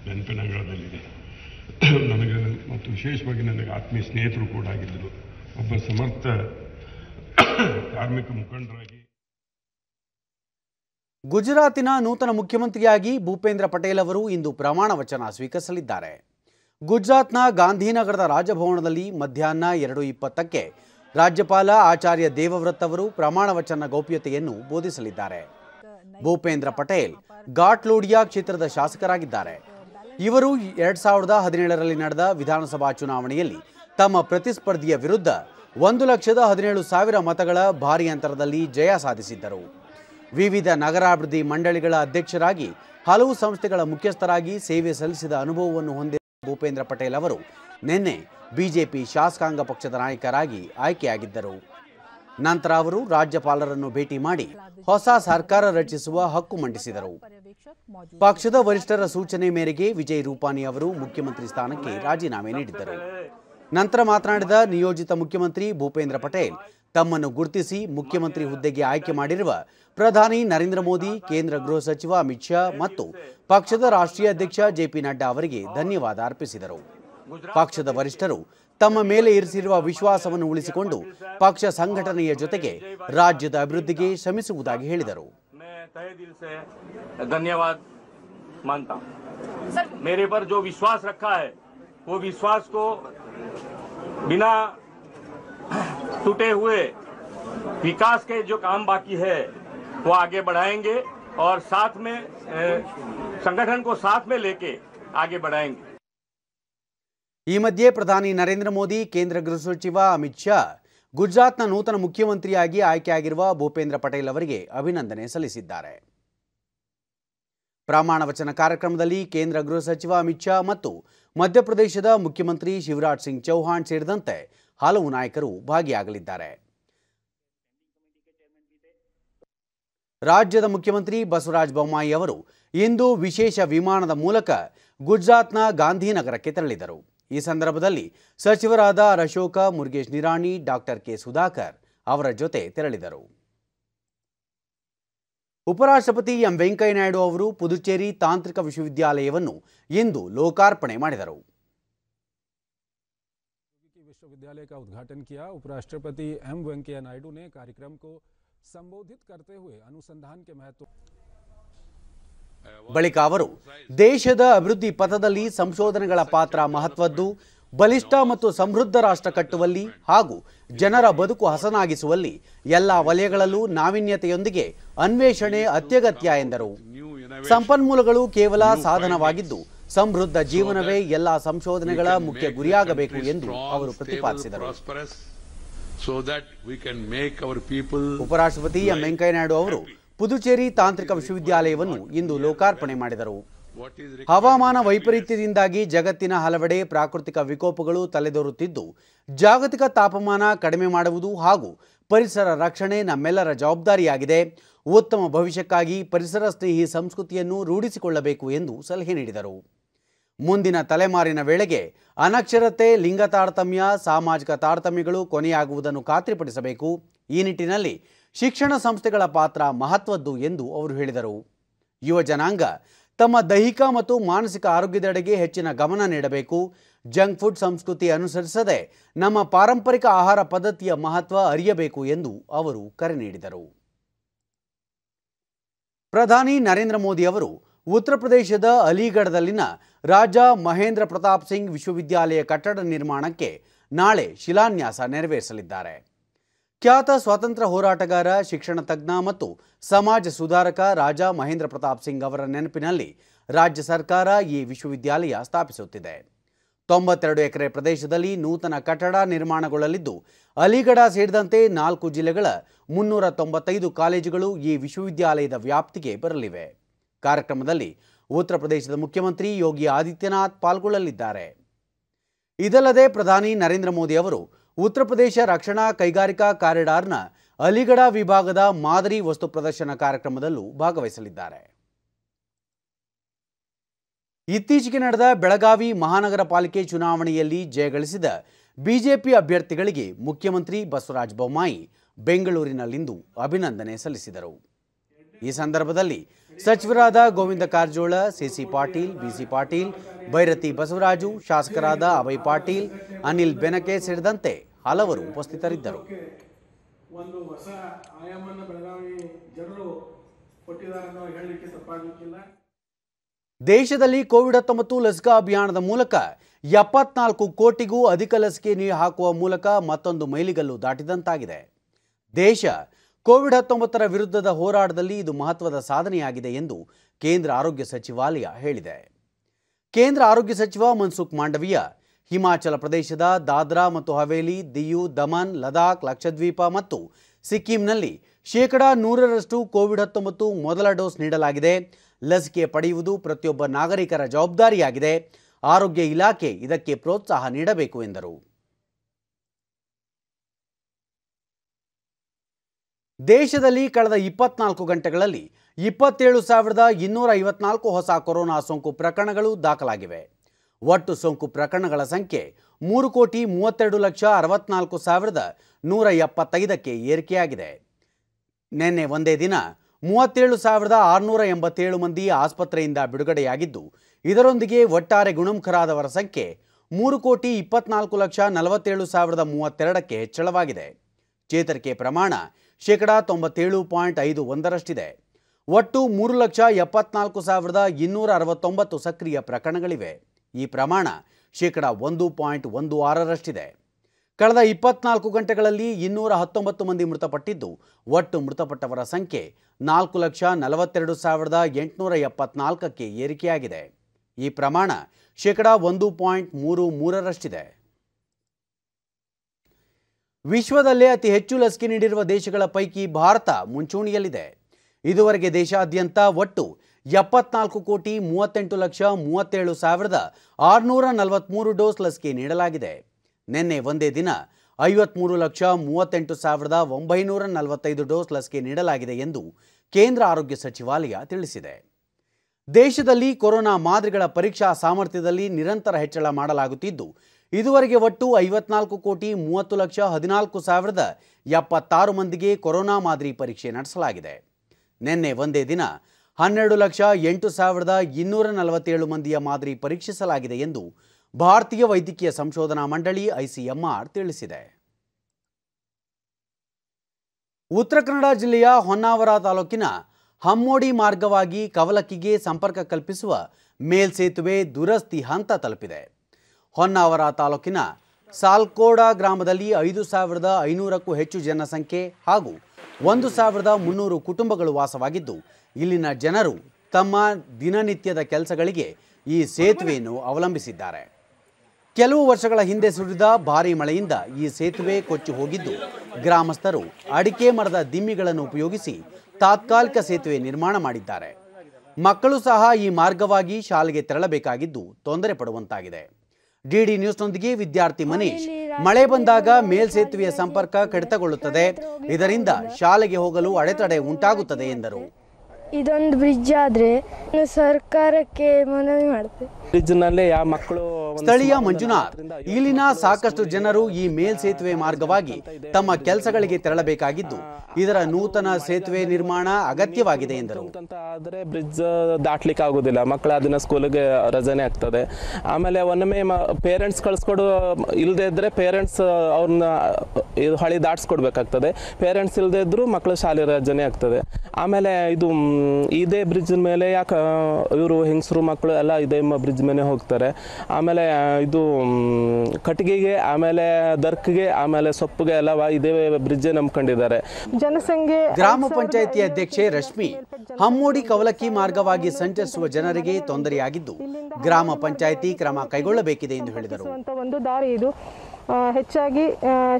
ನೆನಪಿನಗಳದಲ್ಲಿದೆ. ನನಗೆ ಮತ್ತು ವಿಶೇಷವಾಗಿ ನನಗೆ ಆತ್ಮೀಯ ಸ್ನೇಹಿತರು ಕೂಡ ಆಗಿದ್ದರು. ಒಬ್ಬ ಸಮರ್ಥ ಕಾರ್ಮಿಕ ಮುಖಂಡರಾಗಿ ಗುಜರಾತಿನ ನೂತನ ಮುಖ್ಯಮಂತ್ರಿಯಾಗಿ ಭೂಪೇಂದ್ರ ಪಟೇಲ್ ಅವರು ಇಂದು ಪ್ರಮಾಣ ವಚನ ಸ್ವೀಕರಿಸಲಿದ್ದಾರೆ. ಗುಜರಾತ್ನ ಗಾಂಧಿನಗರದ ರಾಜಭವನದಲ್ಲಿ ಮಧ್ಯಾಹ್ನ ಎರಡು ಇಪ್ಪತ್ತಕ್ಕೆ ರಾಜ್ಯಪಾಲ ಆಚಾರ್ಯ ದೇವವ್ರತ್ ಅವರು ಪ್ರಮಾಣ ವಚನ ಗೌಪ್ಯತೆಯನ್ನು ಬೋಧಿಸಲಿದ್ದಾರೆ. ಭೂಪೇಂದ್ರ ಪಟೇಲ್ ಘಾಟ್ಲೋಡಿಯಾ ಕ್ಷೇತ್ರದ ಶಾಸಕರಾಗಿದ್ದಾರೆ. ಇವರು ಎರಡ್ ಸಾವಿರದ ಹದಿನೇಳರಲ್ಲಿ ನಡೆದ ವಿಧಾನಸಭಾ ಚುನಾವಣೆಯಲ್ಲಿ ತಮ್ಮ ಪ್ರತಿಸ್ಪರ್ಧಿಯ ವಿರುದ್ಧ ಒಂದು ಲಕ್ಷದ ಹದಿನೇಳು ಸಾವಿರ ಮತಗಳ ಭಾರಿ ಅಂತರದಲ್ಲಿ ಜಯ ಸಾಧಿಸಿದ್ದರು. ವಿವಿಧ ನಗರಾಭಿವೃದ್ಧಿ ಮಂಡಳಿಗಳ ಅಧ್ಯಕ್ಷರಾಗಿ ಹಲವು ಸಂಸ್ಥೆಗಳ ಮುಖ್ಯಸ್ಥರಾಗಿ ಸೇವೆ ಸಲ್ಲಿಸಿದ ಅನುಭವವನ್ನು ಹೊಂದಿರುವ ಭೂಪೇಂದ್ರ ಪಟೇಲ್ ಅವರು ನಿನ್ನೆ ಬಿಜೆಪಿ ಶಾಸಕಾಂಗ ಪಕ್ಷದ ನಾಯಕರಾಗಿ ಆಯ್ಕೆಯಾಗಿದ್ದರು. ನಂತರ ಅವರು ರಾಜ್ಯಪಾಲರನ್ನು ಭೇಟಿ ಮಾಡಿ ಹೊಸ ಸರ್ಕಾರ ರಚಿಸುವ ಹಕ್ಕು ಮಂಡಿಸಿದರು. ಪಕ್ಷದ ವರಿಷ್ಠರ ಸೂಚನೆ ಮೇರೆಗೆ ವಿಜಯ್ ರೂಪಾನಿ ಅವರು ಮುಖ್ಯಮಂತ್ರಿ ಸ್ಥಾನಕ್ಕೆ ರಾಜೀನಾಮೆ ನೀಡಿದ್ದರು. ನಂತರ ಮಾತನಾಡಿದ ನಿಯೋಜಿತ ಮುಖ್ಯಮಂತ್ರಿ ಭೂಪೇಂದ್ರ ಪಟೇಲ್ ತಮ್ಮನ್ನು ಗುರುತಿಸಿ ಮುಖ್ಯಮಂತ್ರಿ ಹುದ್ದೆಗೆ ಆಯ್ಕೆ ಮಾಡಿರುವ ಪ್ರಧಾನಿ ನರೇಂದ್ರ ಮೋದಿ ಕೇಂದ್ರ ಗೃಹ ಸಚಿವ ಅಮಿತ್ ಶಾ ಮತ್ತು ಪಕ್ಷದ ರಾಷ್ಟ್ರೀಯ ಅಧ್ಯಕ್ಷ ಜೆಪಿ ನಡ್ಡಾ ಅವರಿಗೆ ಧನ್ಯವಾದ ಅರ್ಪಿಸಿದರು ಪಕ್ಷದ ವರಿಷ್ಠರು ತಮ್ಮ ಮೇಲೆ ಇರಿಸಿರುವ ವಿಶ್ವಾಸವನ್ನು ಉಳಿಸಿಕೊಂಡು ಪಕ್ಷ ಸಂಘಟನೆಯ ಜೊತೆಗೆ ರಾಜ್ಯದ ಅಭಿವೃದ್ಧಿಗೆ ಶ್ರಮಿಸುವುದಾಗಿ ಹೇಳಿದರು मैं तहे दिल से धन्यवाद मानता हूँ मेरे पर जो विश्वास रखा है वो विश्वास को बिना टूटे हुए विकास के जो काम बाकी है वो आगे बढ़ाएंगे और साथ में अ, संगठन को साथ में लेके आगे बढ़ाएंगे ಈ ಮಧ್ಯೆ ಪ್ರಧಾನಿ ನರೇಂದ್ರ ಮೋದಿ ಕೇಂದ್ರ ಗೃಹ ಸಚಿವ ಅಮಿತ್ ಶಾ ಗುಜರಾತ್ನ ನೂತನ ಮುಖ್ಯಮಂತ್ರಿಯಾಗಿ ಆಯ್ಕೆಯಾಗಿರುವ ಭೂಪೇಂದ್ರ ಪಟೇಲ್ ಅವರಿಗೆ ಅಭಿನಂದನೆ ಸಲ್ಲಿಸಿದ್ದಾರೆ ಪ್ರಮಾಣ ವಚನ ಕಾರ್ಯಕ್ರಮದಲ್ಲಿ ಕೇಂದ್ರ ಗೃಹ ಸಚಿವ ಅಮಿತ್ ಶಾ ಮತ್ತು ಮಧ್ಯಪ್ರದೇಶದ ಮುಖ್ಯಮಂತ್ರಿ ಶಿವರಾಜ್ ಸಿಂಗ್ ಚೌಹಾಣ್ ಸೇರಿದಂತೆ ಹಲವು ನಾಯಕರು ಭಾಗಿಯಾಗಲಿದ್ದಾರೆ. ರಾಜ್ಯದ ಮುಖ್ಯಮಂತ್ರಿ ಬಸವರಾಜ ಬೊಮ್ಮಾಯಿ ಅವರು ಇಂದು ವಿಶೇಷ ವಿಮಾನದ ಮೂಲಕ ಗುಜರಾತ್ನ ಗಾಂಧಿನಗರಕ್ಕೆ ತೆರಳಿದರು. ಈ ಸಂದರ್ಭದಲ್ಲಿ ಸಚಿವರಾದ ಅಶೋಕ, ಮುರುಗೇಶ್ ನಿರಾಣಿ ಡಾಕ್ಟರ್ ಕೆ ಸುಧಾಕರ್ ಅವರ ಜೊತೆ ತೆರಳಿದರು. ಉಪರಾಷ್ಟ್ರಪತಿ ಎಂ ವೆಂಕಯ್ಯನಾಯ್ಡು ಅವರು ಪುದುಚೇರಿ ತಾಂತ್ರಿಕ ವಿಶ್ವವಿದ್ಯಾಲಯವನ್ನು ಇಂದು ಲೋಕಾರ್ಪಣೆ ಮಾಡಿದರು. विश्वविद्यालय का उद्घाटन किया उपराष्ट्रपति एम वेंकैया नायडू ने कार्यक्रम को संबोधित करते हुए अनुसंधान के महत्व ಬಳಿಕ ಅವರು ದೇಶದ ಅಭಿವೃದ್ಧಿ ಪಥದಲ್ಲಿ ಸಂಶೋಧನೆಗಳ ಪಾತ್ರ ಮಹತ್ವದ್ದು ಬಲಿಷ್ಠ ಮತ್ತು ಸಮೃದ್ಧ ರಾಷ್ಟ್ರ ಕಟ್ಟುವಲ್ಲಿ ಹಾಗೂ ಜನರ ಬದುಕು ಹಸನಾಗಿಸುವಲ್ಲಿ ಎಲ್ಲ ವಲಯಗಳಲ್ಲೂ ನಾವೀನ್ಯತೆಯೊಂದಿಗೆ ಅನ್ವೇಷಣೆ ಅತ್ಯಗತ್ಯ ಎಂದರು ಸಂಪನ್ಮೂಲಗಳು ಕೇವಲ ಸಾಧನವಾಗಿದ್ದು ಸಮೃದ್ಧ ಜೀವನವೇ ಎಲ್ಲ ಸಂಶೋಧನೆಗಳ ಮುಖ್ಯ ಗುರಿಯಾಗಬೇಕು ಎಂದು ಅವರು ಪ್ರತಿಪಾದಿಸಿದರು. ಉಪರಾಷ್ಟ್ರಪತಿ ಎಂ ವೆಂಕಯ್ಯನಾಯ್ಡು ಅವರು ಪುದುಚೇರಿ ತಾಂತ್ರಿಕ ವಿಶ್ವವಿದ್ಯಾಲಯವನ್ನು ಇಂದು ಲೋಕಾರ್ಪಣೆ ಮಾಡಿದರು. ಹವಾಮಾನ ವೈಪರೀತ್ಯದಿಂದಾಗಿ ಜಗತ್ತಿನ ಹಲವೆಡೆ ಪ್ರಾಕೃತಿಕ ವಿಕೋಪಗಳು ತಲೆದೋರುತ್ತಿದ್ದು ಜಾಗತಿಕ ತಾಪಮಾನ ಕಡಿಮೆ ಮಾಡುವುದು ಹಾಗೂ ಪರಿಸರ ರಕ್ಷಣೆ ನಮ್ಮೆಲ್ಲರ ಜವಾಬ್ದಾರಿಯಾಗಿದೆ. ಉತ್ತಮ ಭವಿಷ್ಯಕ್ಕಾಗಿ ಪರಿಸರ ಸ್ನೇಹಿ ಸಂಸ್ಕೃತಿಯನ್ನು ರೂಢಿಸಿಕೊಳ್ಳಬೇಕು ಎಂದು ಸಲಹೆ ನೀಡಿದರು. ಮುಂದಿನ ತಲೆಮಾರಿನ ವೇಳೆಗೆ ಅನಕ್ಷರತೆ, ಲಿಂಗ ತಾರತಮ್ಯ, ಸಾಮಾಜಿಕ ತಾರತಮ್ಯಗಳು ಕೊನೆಯಾಗುವುದನ್ನು ಖಾತ್ರಿಪಡಿಸಬೇಕು. ಈ ನಿಟ್ಟಿನಲ್ಲಿ ಶಿಕ್ಷಣ ಸಂಸ್ಥೆಗಳ ಪಾತ್ರ ಮಹತ್ವದ್ದು ಎಂದು ಅವರು ಹೇಳಿದರು. ಯುವ ಜನಾಂಗ ತಮ್ಮ ದೈಹಿಕ ಮತ್ತು ಮಾನಸಿಕ ಆರೋಗ್ಯದೆಡೆಗೆ ಹೆಚ್ಚಿನ ಗಮನ ನೀಡಬೇಕು. ಜಂಕ್ ಫುಡ್ ಸಂಸ್ಕೃತಿ ಅನುಸರಿಸದೆ ನಮ್ಮ ಪಾರಂಪರಿಕ ಆಹಾರ ಪದ್ಧತಿಯ ಮಹತ್ವ ಅರಿಯಬೇಕು ಎಂದು ಅವರು ಕರೆ ನೀಡಿದರು. ಪ್ರಧಾನಿ ನರೇಂದ್ರ ಮೋದಿ ಅವರು ಉತ್ತರ ಪ್ರದೇಶದ ಅಲಿಗಢದಲ್ಲಿನ ರಾಜ ಮಹೇಂದ್ರ ಪ್ರತಾಪ್ ಸಿಂಗ್ ವಿಶ್ವವಿದ್ಯಾಲಯ ಕಟ್ಟಡ ನಿರ್ಮಾಣಕ್ಕೆ ನಾಳೆ ಶಿಲಾನ್ಯಾಸ ನೆರವೇರಿಸಲಿದ್ದಾರೆ. ಖ್ಯಾತ ಸ್ವಾತಂತ್ರ್ಯ ಹೋರಾಟಗಾರ, ಶಿಕ್ಷಣ ತಜ್ಞ ಮತ್ತು ಸಮಾಜ ಸುಧಾರಕ ರಾಜಾ ಮಹೇಂದ್ರ ಪ್ರತಾಪ್ ಸಿಂಗ್ ಅವರ ನೆನಪಿನಲ್ಲಿ ರಾಜ್ಯ ಸರ್ಕಾರ ಈ ವಿಶ್ವವಿದ್ಯಾಲಯ ಸ್ಥಾಪಿಸುತ್ತಿದೆ. ತೊಂಬತ್ತೆರಡು ಎಕರೆ ಪ್ರದೇಶದಲ್ಲಿ ನೂತನ ಕಟ್ಟಡ ನಿರ್ಮಾಣಗೊಳ್ಳಲಿದ್ದು, ಅಲಿಗಢ ಸೇರಿದಂತೆ ನಾಲ್ಕು ಜಿಲ್ಲೆಗಳ ಮುನ್ನೂರ ತೊಂಬತ್ತೈದು ಕಾಲೇಜುಗಳು ಈ ವಿಶ್ವವಿದ್ಯಾಲಯದ ವ್ಯಾಪ್ತಿಗೆ ಬರಲಿವೆ. ಕಾರ್ಯಕ್ರಮದಲ್ಲಿ ಉತ್ತರ ಪ್ರದೇಶದ ಮುಖ್ಯಮಂತ್ರಿ ಯೋಗಿ ಆದಿತ್ಯನಾಥ್ ಪಾಲ್ಗೊಳ್ಳಲಿದ್ದಾರೆ. ಇದಲ್ಲದೆ ಪ್ರಧಾನಿ ನರೇಂದ್ರ ಮೋದಿ ಅವರು ಉತ್ತರ ಪ್ರದೇಶ ರಕ್ಷಣಾ ಕೈಗಾರಿಕಾ ಕಾರಿಡಾರ್ನ ಅಲಿಗಢ ವಿಭಾಗದ ಮಾದರಿ ವಸ್ತು ಪ್ರದರ್ಶನ ಕಾರ್ಯಕ್ರಮದಲ್ಲೂ ಭಾಗವಹಿಸಲಿದ್ದಾರೆ. ಇತ್ತೀಚೆಗೆ ನಡೆದ ಬೆಳಗಾವಿ ಮಹಾನಗರ ಪಾಲಿಕೆ ಚುನಾವಣೆಯಲ್ಲಿ ಜಯಗಳಿಸಿದ ಬಿಜೆಪಿ ಅಭ್ಯರ್ಥಿಗಳಿಗೆ ಮುಖ್ಯಮಂತ್ರಿ ಬಸವರಾಜ ಬೊಮ್ಮಾಯಿ ಬೆಂಗಳೂರಿನಲ್ಲಿಂದು ಅಭಿನಂದನೆ ಸಲ್ಲಿಸಿದರು. ಈ ಸಂದರ್ಭದಲ್ಲಿ ಸಚಿವರಾದ ಗೋವಿಂದ ಕಾರಜೋಳ ಸಿಸಿ ಪಾಟೀಲ್ ಬಿಸಿ ಪಾಟೀಲ್ ಭೈರತಿ ಬಸವರಾಜು ಶಾಸಕರಾದ ಅಭಯ್ ಪಾಟೀಲ್ ಅನಿಲ್ ಬೆನಕೆ ಸೇರಿದಂತೆ ಹಲವರು ಉಪಸ್ಥಿತರಿದ್ದರು. ಒಂದು ಹೊಸ ಆಯಾಮನ ಬೆಳಗಾವಿ ಜನರು ಕೊಟ್ಟಿದ್ದಾರೆ ಹೇಳಲಿಕ್ಕೆ ತಪ್ಪಾಗಲಿಕ್ಕಿಲ್ಲ. ದೇಶದಲ್ಲಿ ಕೋವಿಡ್ ಹತ್ತೊಂಬತ್ತು ಲಸಿಕಾ ಅಭಿಯಾನದ ಮೂಲಕ ಎಪ್ಪತ್ನಾಲ್ಕು ಕೋಟಿಗೂ ಅಧಿಕ ಲಸಿಕೆ ನೀರು ಹಾಕುವ ಮೂಲಕ ಮತ್ತೊಂದು ಮೈಲಿಗಲ್ಲು ದಾಟಿದಂತಾಗಿದೆ. ದೇಶ ಕೋವಿಡ್ ಹತ್ತೊಂಬತ್ತರ ವಿರುದ್ಧದ ಹೋರಾಟದಲ್ಲಿ ಇದು ಮಹತ್ವದ ಸಾಧನೆಯಾಗಿದೆ ಎಂದು ಕೇಂದ್ರ ಆರೋಗ್ಯ ಸಚಿವಾಲಯ ಹೇಳಿದೆ. ಕೇಂದ್ರ ಆರೋಗ್ಯ ಸಚಿವ ಮನ್ಸುಖ್ ಮಾಂಡವೀಯ ಹಿಮಾಚಲ ಪ್ರದೇಶದ ದಾದ್ರಾ ಮತ್ತು ಹವೇಲಿ, ದಿಯು, ದಮನ್, ಲದಾಖ್, ಲಕ್ಷದ್ವೀಪ ಮತ್ತು ಸಿಕ್ಕಿಂನಲ್ಲಿ ಶೇಕಡಾ ನೂರರಷ್ಟು ಕೋವಿಡ್ ಹತ್ತೊಂಬತ್ತು ಮೊದಲ ಡೋಸ್ ನೀಡಲಾಗಿದೆ. ಲಸಿಕೆ ಪಡೆಯುವುದು ಪ್ರತಿಯೊಬ್ಬ ನಾಗರಿಕರ ಜವಾಬ್ದಾರಿಯಾಗಿದೆ. ಆರೋಗ್ಯ ಇಲಾಖೆ ಇದಕ್ಕೆ ಪ್ರೋತ್ಸಾಹ ನೀಡಬೇಕು ಎಂದರು. ದೇಶದಲ್ಲಿ ಕಳೆದ ಇಪ್ಪತ್ನಾಲ್ಕು ಗಂಟೆಗಳಲ್ಲಿ ಇಪ್ಪತ್ತೇಳು ಸಾವಿರದ ಇನ್ನೂರ ಐವತ್ನಾಲ್ಕು ಹೊಸ ಕೊರೋನಾ ಸೋಂಕು ಪ್ರಕರಣಗಳು ದಾಖಲಾಗಿವೆ. ಒಟ್ಟು ಸೋಂಕು ಪ್ರಕರಣಗಳ ಸಂಖ್ಯೆ ಮೂರು ಕೋಟಿ ಮೂವತ್ತೆರಡು ಲಕ್ಷ ಅರವತ್ನಾಲ್ಕು ಸಾವಿರದ ನೂರ ಎಪ್ಪತ್ತೈದಕ್ಕೆ ಏರಿಕೆಯಾಗಿದೆ. ನಿನ್ನೆ ಒಂದೇ ದಿನ ಮೂವತ್ತೇಳು ಸಾವಿರದ ಆರುನೂರ ಎಂಬತ್ತೇಳು ಮಂದಿ ಆಸ್ಪತ್ರೆಯಿಂದ ಬಿಡುಗಡೆಯಾಗಿದ್ದು, ಇದರೊಂದಿಗೆ ಒಟ್ಟಾರೆ ಗುಣಮುಖರಾದವರ ಸಂಖ್ಯೆ ಮೂರು ಕೋಟಿ ಇಪ್ಪತ್ನಾಲ್ಕು ಲಕ್ಷ ನಲವತ್ತೇಳು ಸಾವಿರದ ಮೂವತ್ತೆರಡಕ್ಕೆ ಹೆಚ್ಚಳವಾಗಿದೆ. ಚೇತರಿಕೆ ಪ್ರಮಾಣ ಶೇಕಡಾ ತೊಂಬತ್ತೇಳು ಪಾಯಿಂಟ್ ಐದು ಒಂದರಷ್ಟಿದೆ. ಒಟ್ಟು ಮೂರು ಲಕ್ಷ ಎಪ್ಪತ್ನಾಲ್ಕು ಸಾವಿರದ ಇನ್ನೂರ ಅರವತ್ತೊಂಬತ್ತು ಸಕ್ರಿಯ ಪ್ರಕರಣಗಳಿವೆ. ಈ ಪ್ರಮಾಣ ಶೇಕಡಾ ಒಂದು ಪಾಯಿಂಟ್ ಒಂದು ಆರರಷ್ಟಿದೆ. ಕಳೆದ ಇಪ್ಪತ್ನಾಲ್ಕು ಗಂಟೆಗಳಲ್ಲಿ ಇನ್ನೂರ ಹತ್ತೊಂಬತ್ತು ಮಂದಿ ಮೃತಪಟ್ಟಿದ್ದು, ಒಟ್ಟು ಮೃತಪಟ್ಟವರ ಸಂಖ್ಯೆ ನಾಲ್ಕು ಲಕ್ಷ ನಲವತ್ತೆರಡು ಸಾವಿರದ ಎಂಟುನೂರ ಎಪ್ಪತ್ನಾಲ್ಕಕ್ಕೆ ಏರಿಕೆಯಾಗಿದೆ. ಈ ಪ್ರಮಾಣ ಶೇಕಡಾ ಒಂದು ಪಾಯಿಂಟ್ ಮೂರು ಮೂರರಷ್ಟಿದೆ. ವಿಶ್ವದಲ್ಲೇ ಅತಿ ಹೆಚ್ಚು ಲಸಿಕೆ ನೀಡಿರುವ ದೇಶಗಳ ಪೈಕಿ ಭಾರತ ಮುಂಚೂಣಿಯಲ್ಲಿದೆ. ಇದುವರೆಗೆ ದೇಶಾದ್ಯಂತ ಒಟ್ಟು ಎಪ್ಪತ್ನಾಲ್ಕು ಕೋಟಿ ಮೂವತ್ತೆಂಟು ಲಕ್ಷ ಮೂವತ್ತೇಳು ಸಾವಿರದ ಆರುನೂರ ನಲವತ್ತ್ಮೂರು ಡೋಸ್ ಲಸಿಕೆ ನೀಡಲಾಗಿದೆ. ನಿನ್ನೆ ಒಂದೇ ದಿನ ಐವತ್ಮೂರು ಲಕ್ಷ ಮೂವತ್ತೆಂಟು ಸಾವಿರದ ಒಂಬೈನೂರ ನಲವತ್ತೈದು ಡೋಸ್ ಲಸಿಕೆ ನೀಡಲಾಗಿದೆ ಎಂದು ಕೇಂದ್ರ ಆರೋಗ್ಯ ಸಚಿವಾಲಯ ತಿಳಿಸಿದೆ. ದೇಶದಲ್ಲಿ ಕೊರೋನಾ ಮಾದರಿಗಳ ಪರೀಕ್ಷಾ ಸಾಮರ್ಥ್ಯದಲ್ಲಿ ನಿರಂತರ ಹೆಚ್ಚಳ ಮಾಡಲಾಗುತ್ತಿದ್ದು ಇದುವರೆಗೆ ಒಟ್ಟು ಐವತ್ನಾಲ್ಕು ಕೋಟಿ ಮೂವತ್ತು ಲಕ್ಷ ಹದಿನಾಲ್ಕು ಸಾವಿರದ ಎಪ್ಪತ್ತಾರು ಮಂದಿಗೆ ಕೊರೋನಾ ಮಾದರಿ ಪರೀಕ್ಷೆ ನಡೆಸಲಾಗಿದೆ. ನಿನ್ನೆ ಒಂದೇ ದಿನ ಹನ್ನೆರಡು ಲಕ್ಷ ಎಂಟು ಸಾವಿರದ ಇನ್ನೂರ ನಲವತ್ತೇಳು ಮಂದಿಯ ಮಾದರಿ ಪರೀಕ್ಷಿಸಲಾಗಿದೆ ಎಂದು ಭಾರತೀಯ ವೈದ್ಯಕೀಯ ಸಂಶೋಧನಾ ಮಂಡಳಿ ಐಸಿಎಂಆರ್ ತಿಳಿಸಿದೆ. ಉತ್ತರ ಕನ್ನಡ ಜಿಲ್ಲೆಯ ಹೊನ್ನಾವರ ತಾಲೂಕಿನ ಹಮ್ಮೋಡಿ ಮಾರ್ಗವಾಗಿ ಕವಲಕ್ಕಿಗೆ ಸಂಪರ್ಕ ಕಲ್ಪಿಸುವ ಮೇಲ್ಸೇತುವೆ ದುರಸ್ತಿ ಹಂತ ತಲುಪಿದೆ. ಹೊನ್ನಾವರ ತಾಲೂಕಿನ ಸಾಲ್ಕೋಡ ಗ್ರಾಮದಲ್ಲಿ ಐದು ಸಾವಿರದ ಐನೂರಕ್ಕೂ ಹೆಚ್ಚು ಜನಸಂಖ್ಯೆ ಹಾಗೂ ಒಂದು ಸಾವಿರದ ಮುನ್ನೂರು ಕುಟುಂಬಗಳು ವಾಸವಾಗಿದ್ದು, ಇಲ್ಲಿನ ಜನರು ತಮ್ಮ ದಿನನಿತ್ಯದ ಕೆಲಸಗಳಿಗೆ ಈ ಸೇತುವೆಯನ್ನು ಅವಲಂಬಿಸಿದ್ದಾರೆ. ಕೆಲವು ವರ್ಷಗಳ ಹಿಂದೆ ಸುರಿದ ಭಾರೀ ಮಳೆಯಿಂದ ಈ ಸೇತುವೆ ಕೊಚ್ಚಿ ಹೋಗಿದ್ದು, ಗ್ರಾಮಸ್ಥರು ಅಡಿಕೆ ಮರದ ದಿಮ್ಮಿಗಳನ್ನು ಉಪಯೋಗಿಸಿ ತಾತ್ಕಾಲಿಕ ಸೇತುವೆ ನಿರ್ಮಾಣ ಮಾಡಿದ್ದಾರೆ. ಮಕ್ಕಳು ಸಹ ಈ ಮಾರ್ಗವಾಗಿ ಶಾಲೆಗೆ ತೆರಳಬೇಕಾಗಿದ್ದು, ತೊಂದರೆ ಪಡುವಂತಾಗಿದೆ. ಡಿಡಿ ನ್ಯೂಸ್ನೊಂದಿಗೆ ವಿದ್ಯಾರ್ಥಿ ಮನೀಶ್. ಮಳೆ ಬಂದಾಗ ಮೇಲ್ಸೇತುವೆಯ ಸಂಪರ್ಕ ಕಡಿತಗೊಳ್ಳುತ್ತದೆ. ಇದರಿಂದ ಶಾಲೆಗೆ ಹೋಗಲು ಅಡೆತಡೆ ಉಂಟಾಗುತ್ತದೆ ಎಂದರು. ಇದೊಂದು ಬ್ರಿಡ್ಜ್ ಆದರೆ ಸರ್ಕಾರಕ್ಕೆ ಮನವಿ ಮಾಡ್ತೇವೆ. ಬ್ರಿಡ್ಜ್ನಲ್ಲಿ ಯಾವ ಮಕ್ಕಳು ಸ್ಥಳೀಯ ಮಂಜುನಾಥ್ ಇಲ್ಲಿನ ಸಾಕಷ್ಟು ಜನರು ಈ ಮೇಲ್ಸೇತುವೆ ಮಾರ್ಗವಾಗಿ ತಮ್ಮ ಕೆಲಸಗಳಿಗೆ ತೆರಳಬೇಕಾಗಿದ್ದು ಇದರ ನೂತನ ಸೇತುವೆ ನಿರ್ಮಾಣ ಅಗತ್ಯವಾಗಿದೆ ಎಂದರು. ಆದರೆ ಬ್ರಿಡ್ಜ್ ದಾಟ್ಲಿಕ್ಕೆ ಆಗೋದಿಲ್ಲ ಮಕ್ಕಳ ಅದನ್ನ ಸ್ಕೂಲ್ಗೆ ರಜನೆ ಆಗ್ತದೆ. ಆಮೇಲೆ ಒಮ್ಮೆ ಪೇರೆಂಟ್ಸ್ ಕಳಿಸ್ಕೊಡು ಇಲ್ಲದೆ ಇದ್ರೆ ಪೇರೆಂಟ್ಸ್ ಅವ್ರನ್ನ ಹಳಿ ದಾಟಿಸ್ಕೊಡ್ಬೇಕಾಗ್ತದೆ. ಪೇರೆಂಟ್ಸ್ ಇಲ್ಲದೆ ಇದ್ರು ಮಕ್ಕಳು ಶಾಲೆ ರಜನೆ ಆಗ್ತದೆ. ಆಮೇಲೆ ಇದು ಇದೇ ಬ್ರಿಡ್ಜ್ ಮೇಲೆ ಯಾಕೆ ಇವರು ಹೆಂಗಸರು ಮಕ್ಕಳು ಎಲ್ಲ ಇದೇ ಬ್ರಿಡ್ಜ್ ಮೇಲೆ ಹೋಗ್ತಾರೆ. ಆಮೇಲೆ ಆಮೇಲೆ ಇದು ಕಟ್ಟಿಗೆಗೆ ಆಮೇಲೆ ದರ್ಕ್ಗೆ ಆಮೇಲೆ ಸೊಪ್ಪಿಗೆ ಎಲ್ಲ ವ- ಇದೇ ಬ್ರಿಡ್ಜ್ ನಂಬ್ಕೊಂಡಿದ್ದಾರೆ. ಜನಸಂಖ್ಯೆ ಗ್ರಾಮ ಪಂಚಾಯಿತಿ ಅಧ್ಯಕ್ಷೆ ರಶ್ಮಿ ಹಮ್ಮೋಡಿ ಕವಲಕ್ಕಿ ಮಾರ್ಗವಾಗಿ ಸಂಚರಿಸುವ ಜನರಿಗೆ ತೊಂದರೆಯಾಗಿದ್ದು ಗ್ರಾಮ ಪಂಚಾಯಿತಿ ಕ್ರಮ ಕೈಗೊಳ್ಳಬೇಕಿದೆ ಎಂದು ಹೇಳಿದರು. ಅಂತ ಒಂದು ದಾರಿ ಇದು. ಹೆಚ್ಚಾಗಿ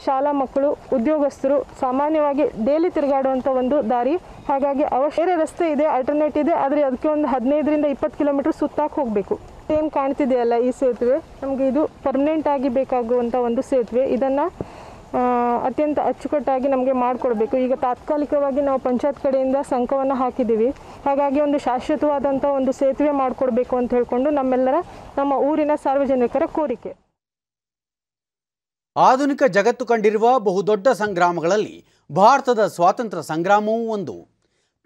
ಶಾಲಾ ಮಕ್ಕಳು ಉದ್ಯೋಗಸ್ಥರು ಸಾಮಾನ್ಯವಾಗಿ ಡೈಲಿ ತಿರುಗಾಡುವಂಥ ಒಂದು ದಾರಿ. ಹಾಗಾಗಿ ಅವಶ್ಯ ರಸ್ತೆ ಇದೆ ಆಲ್ಟರ್ನೇಟ್ ಇದೆ ಆದರೆ ಅದಕ್ಕೆ ಒಂದು ಹದಿನೈದರಿಂದ ಇಪ್ಪತ್ತು ಕಿಲೋಮೀಟರ್ ಸುತ್ತಾಕ್ ಹೋಗಬೇಕು. ಏನು ಕಾಣ್ತಿದೆಯಲ್ಲ ಈ ಸೇತುವೆ? ನಮಗೆ ಇದು ಪರ್ಮನೆಂಟ್ ಆಗಿ ಬೇಕಾಗುವಂಥ ಒಂದು ಸೇತುವೆ. ಇದನ್ನು ಅತ್ಯಂತ ಅಚ್ಚುಕಟ್ಟಾಗಿ ನಮಗೆ ಮಾಡಿಕೊಡ್ಬೇಕು. ಈಗ ತಾತ್ಕಾಲಿಕವಾಗಿ ನಾವು ಪಂಚಾಯತ್ ಕಡೆಯಿಂದ ಸಂಕವನ್ನು ಹಾಕಿದ್ದೀವಿ ಹಾಗಾಗಿ ಒಂದು ಶಾಶ್ವತವಾದಂಥ ಒಂದು ಸೇತುವೆ ಮಾಡಿಕೊಡ್ಬೇಕು ಅಂತ ಹೇಳಿಕೊಂಡು ನಮ್ಮೆಲ್ಲರ, ನಮ್ಮ ಊರಿನ ಸಾರ್ವಜನಿಕರ ಕೋರಿಕೆ. ಆಧುನಿಕ ಜಗತ್ತು ಕಂಡಿರುವ ಬಹುದೊಡ್ಡ ಸಂಗ್ರಾಮಗಳಲ್ಲಿ ಭಾರತದ ಸ್ವಾತಂತ್ರ್ಯ ಸಂಗ್ರಾಮವೂ ಒಂದು.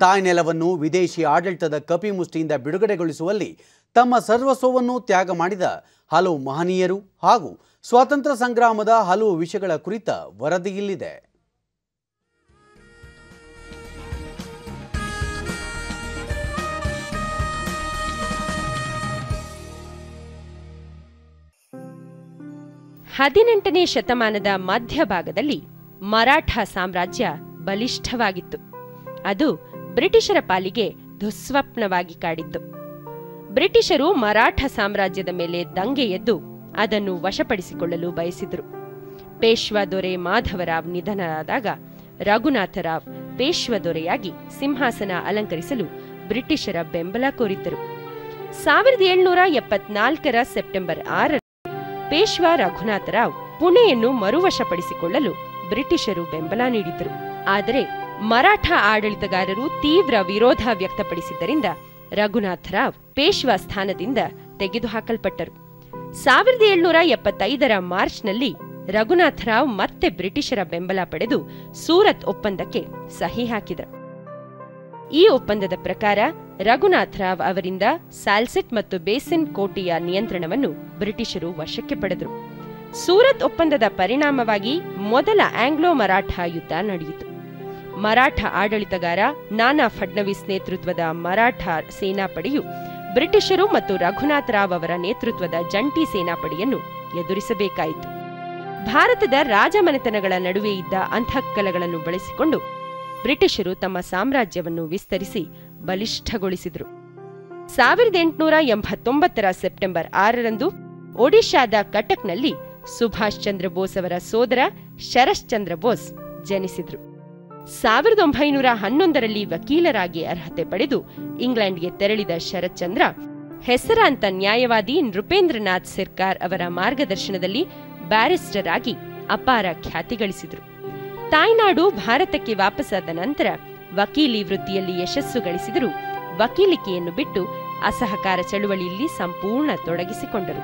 ತಾಯ್ನೆಲವನ್ನು ವಿದೇಶಿ ಆಡಳಿತದ ಕಪಿಮುಷ್ಟಿಯಿಂದ ಬಿಡುಗಡೆಗೊಳಿಸುವಲ್ಲಿ ತಮ್ಮ ಸರ್ವಸ್ವವನ್ನು ತ್ಯಾಗ ಮಾಡಿದ ಹಲವು ಮಹನೀಯರು ಹಾಗೂ ಸ್ವಾತಂತ್ರ್ಯ ಸಂಗ್ರಾಮದ ಹಲವು ವಿಷಯಗಳ ಕುರಿತ ವರದಿ ಇಲ್ಲಿದೆ. ಹದಿನೆಂಟನೇ ಶತಮಾನದ ಮಧ್ಯಭಾಗದಲ್ಲಿ ಮರಾಠ ಸಾಮ್ರಾಜ್ಯ ಬಲಿಷ್ಠವಾಗಿತ್ತು. ಅದು ಬ್ರಿಟಿಷರ ಪಾಲಿಗೆ ದುಸ್ವಪ್ನವಾಗಿ ಕಾಡಿತ್ತು. ಬ್ರಿಟಿಷರು ಮರಾಠ ಸಾಮ್ರಾಜ್ಯದ ಮೇಲೆ ದಂಗೆ ಎದ್ದು ಅದನ್ನು ವಶಪಡಿಸಿಕೊಳ್ಳಲು ಬಯಸಿದರು. ಪೇಶ್ವಾ ದೊರೆ ಮಾಧವರಾವ್ ನಿಧನರಾದಾಗ ರಘುನಾಥರಾವ್ ಪೇಶ್ವ ದೊರೆಯಾಗಿ ಸಿಂಹಾಸನ ಅಲಂಕರಿಸಲು ಬ್ರಿಟಿಷರ ಬೆಂಬಲ ಕೋರಿದ್ದರು. ಸಾವಿರದ ಏಳ್ನೂರ ಎಪ್ಪತ್ನಾಲ್ಕರ ಸೆಪ್ಟೆಂಬರ್ ಆರರ ಪೇಶ್ವಾ ರಘುನಾಥರಾವ್ ಪುಣೆಯನ್ನು ಮರುವಶಪಡಿಸಿಕೊಳ್ಳಲು ಬ್ರಿಟಿಷರು ಬೆಂಬಲ ನೀಡಿದ್ದರು. ಆದರೆ ಮರಾಠ ಆಡಳಿತಗಾರರು ತೀವ್ರ ವಿರೋಧ ವ್ಯಕ್ತಪಡಿಸಿದ್ದರಿಂದ ರಘುನಾಥರಾವ್ ಪೇಶ್ವಾ ಸ್ಥಾನದಿಂದ ತೆಗೆದುಹಾಕಲ್ಪಟ್ಟರು. ಸಾವಿರದ ಏಳ್ನೂರ ಎಪ್ಪತ್ತೈದರ ಮಾರ್ಚ್ನಲ್ಲಿ ರಘುನಾಥರಾವ್ ಮತ್ತೆ ಬ್ರಿಟಿಷರ ಬೆಂಬಲ ಪಡೆದು ಸೂರತ್ ಒಪ್ಪಂದಕ್ಕೆ ಸಹಿ ಹಾಕಿದರು. ಈ ಒಪ್ಪಂದದ ಪ್ರಕಾರ ರಘುನಾಥರಾವ್ ಅವರಿಂದ ಸಾಲ್ಸೆಟ್ ಮತ್ತು ಬೇಸಿನ್ ಕೋಟೆಯ ನಿಯಂತ್ರಣವನ್ನು ಬ್ರಿಟಿಷರು ವಶಕ್ಕೆ ಪಡೆದರು. ಸೂರತ್ ಒಪ್ಪಂದದ ಪರಿಣಾಮವಾಗಿ ಮೊದಲ ಆಂಗ್ಲೋ ಮರಾಠ ಯುದ್ಧ ನಡೆಯಿತು. ಮರಾಠ ಆಡಳಿತಗಾರ ನಾನಾ ಫಡ್ನವೀಸ್ ನೇತೃತ್ವದ ಮರಾಠ ಸೇನಾಪಡೆಯು ಬ್ರಿಟಿಷರು ಮತ್ತು ರಘುನಾಥರಾವ್ ಅವರ ನೇತೃತ್ವದ ಜಂಟಿ ಸೇನಾಪಡೆಯನ್ನು ಎದುರಿಸಬೇಕಾಯಿತು. ಭಾರತದ ರಾಜಮನೆತನಗಳ ನಡುವೆ ಇದ್ದ ಅಂತಃಕಲಗಳನ್ನು ಬಳಸಿಕೊಂಡು ಬ್ರಿಟಿಷರು ತಮ್ಮ ಸಾಮ್ರಾಜ್ಯವನ್ನು ವಿಸ್ತರಿಸಿ ಬಲಿಷ್ಠಗೊಳಿಸಿದರು. ಸಾವಿರದ ಎಂಟುನೂರ ಎಂಬತ್ತೊಂಬತ್ತರ ಸೆಪ್ಟೆಂಬರ್ ಆರರಂದು ಒಡಿಶಾದ ಕಟಕ್ನಲ್ಲಿ ಸುಭಾಷ್ ಚಂದ್ರ ಬೋಸ್ ಅವರ ಸೋದರ ಶರಶ್ಚಂದ್ರ ಬೋಸ್ ಜನಿಸಿದ್ರು. ಸಾವಿರದ ಒಂಬೈನೂರ ಹನ್ನೊಂದರಲ್ಲಿ ವಕೀಲರಾಗಿ ಅರ್ಹತೆ ಪಡೆದು ಇಂಗ್ಲೆಂಡ್ಗೆ ತೆರಳಿದ ಶರತ್ಚಂದ್ರ ಹೆಸರಾಂತ ನ್ಯಾಯವಾದಿ ನೃಪೇಂದ್ರನಾಥ್ ಸರ್ಕಾರ್ ಅವರ ಮಾರ್ಗದರ್ಶನದಲ್ಲಿ ಬ್ಯಾರಿಸ್ಟರ್ ಆಗಿ ಅಪಾರ ಖ್ಯಾತಿ ಗಳಿಸಿದರು. ತಾಯ್ನಾಡು ಭಾರತಕ್ಕೆ ವಾಪಸಾದ ನಂತರ ವಕೀಲಿ ವೃತ್ತಿಯಲ್ಲಿ ಯಶಸ್ಸು ಗಳಿಸಿದರು ವಕೀಲಿಕೆಯನ್ನು ಬಿಟ್ಟು ಅಸಹಕಾರ ಚಳುವಳಿಯಲ್ಲಿ ಸಂಪೂರ್ಣ ತೊಡಗಿಸಿಕೊಂಡರು.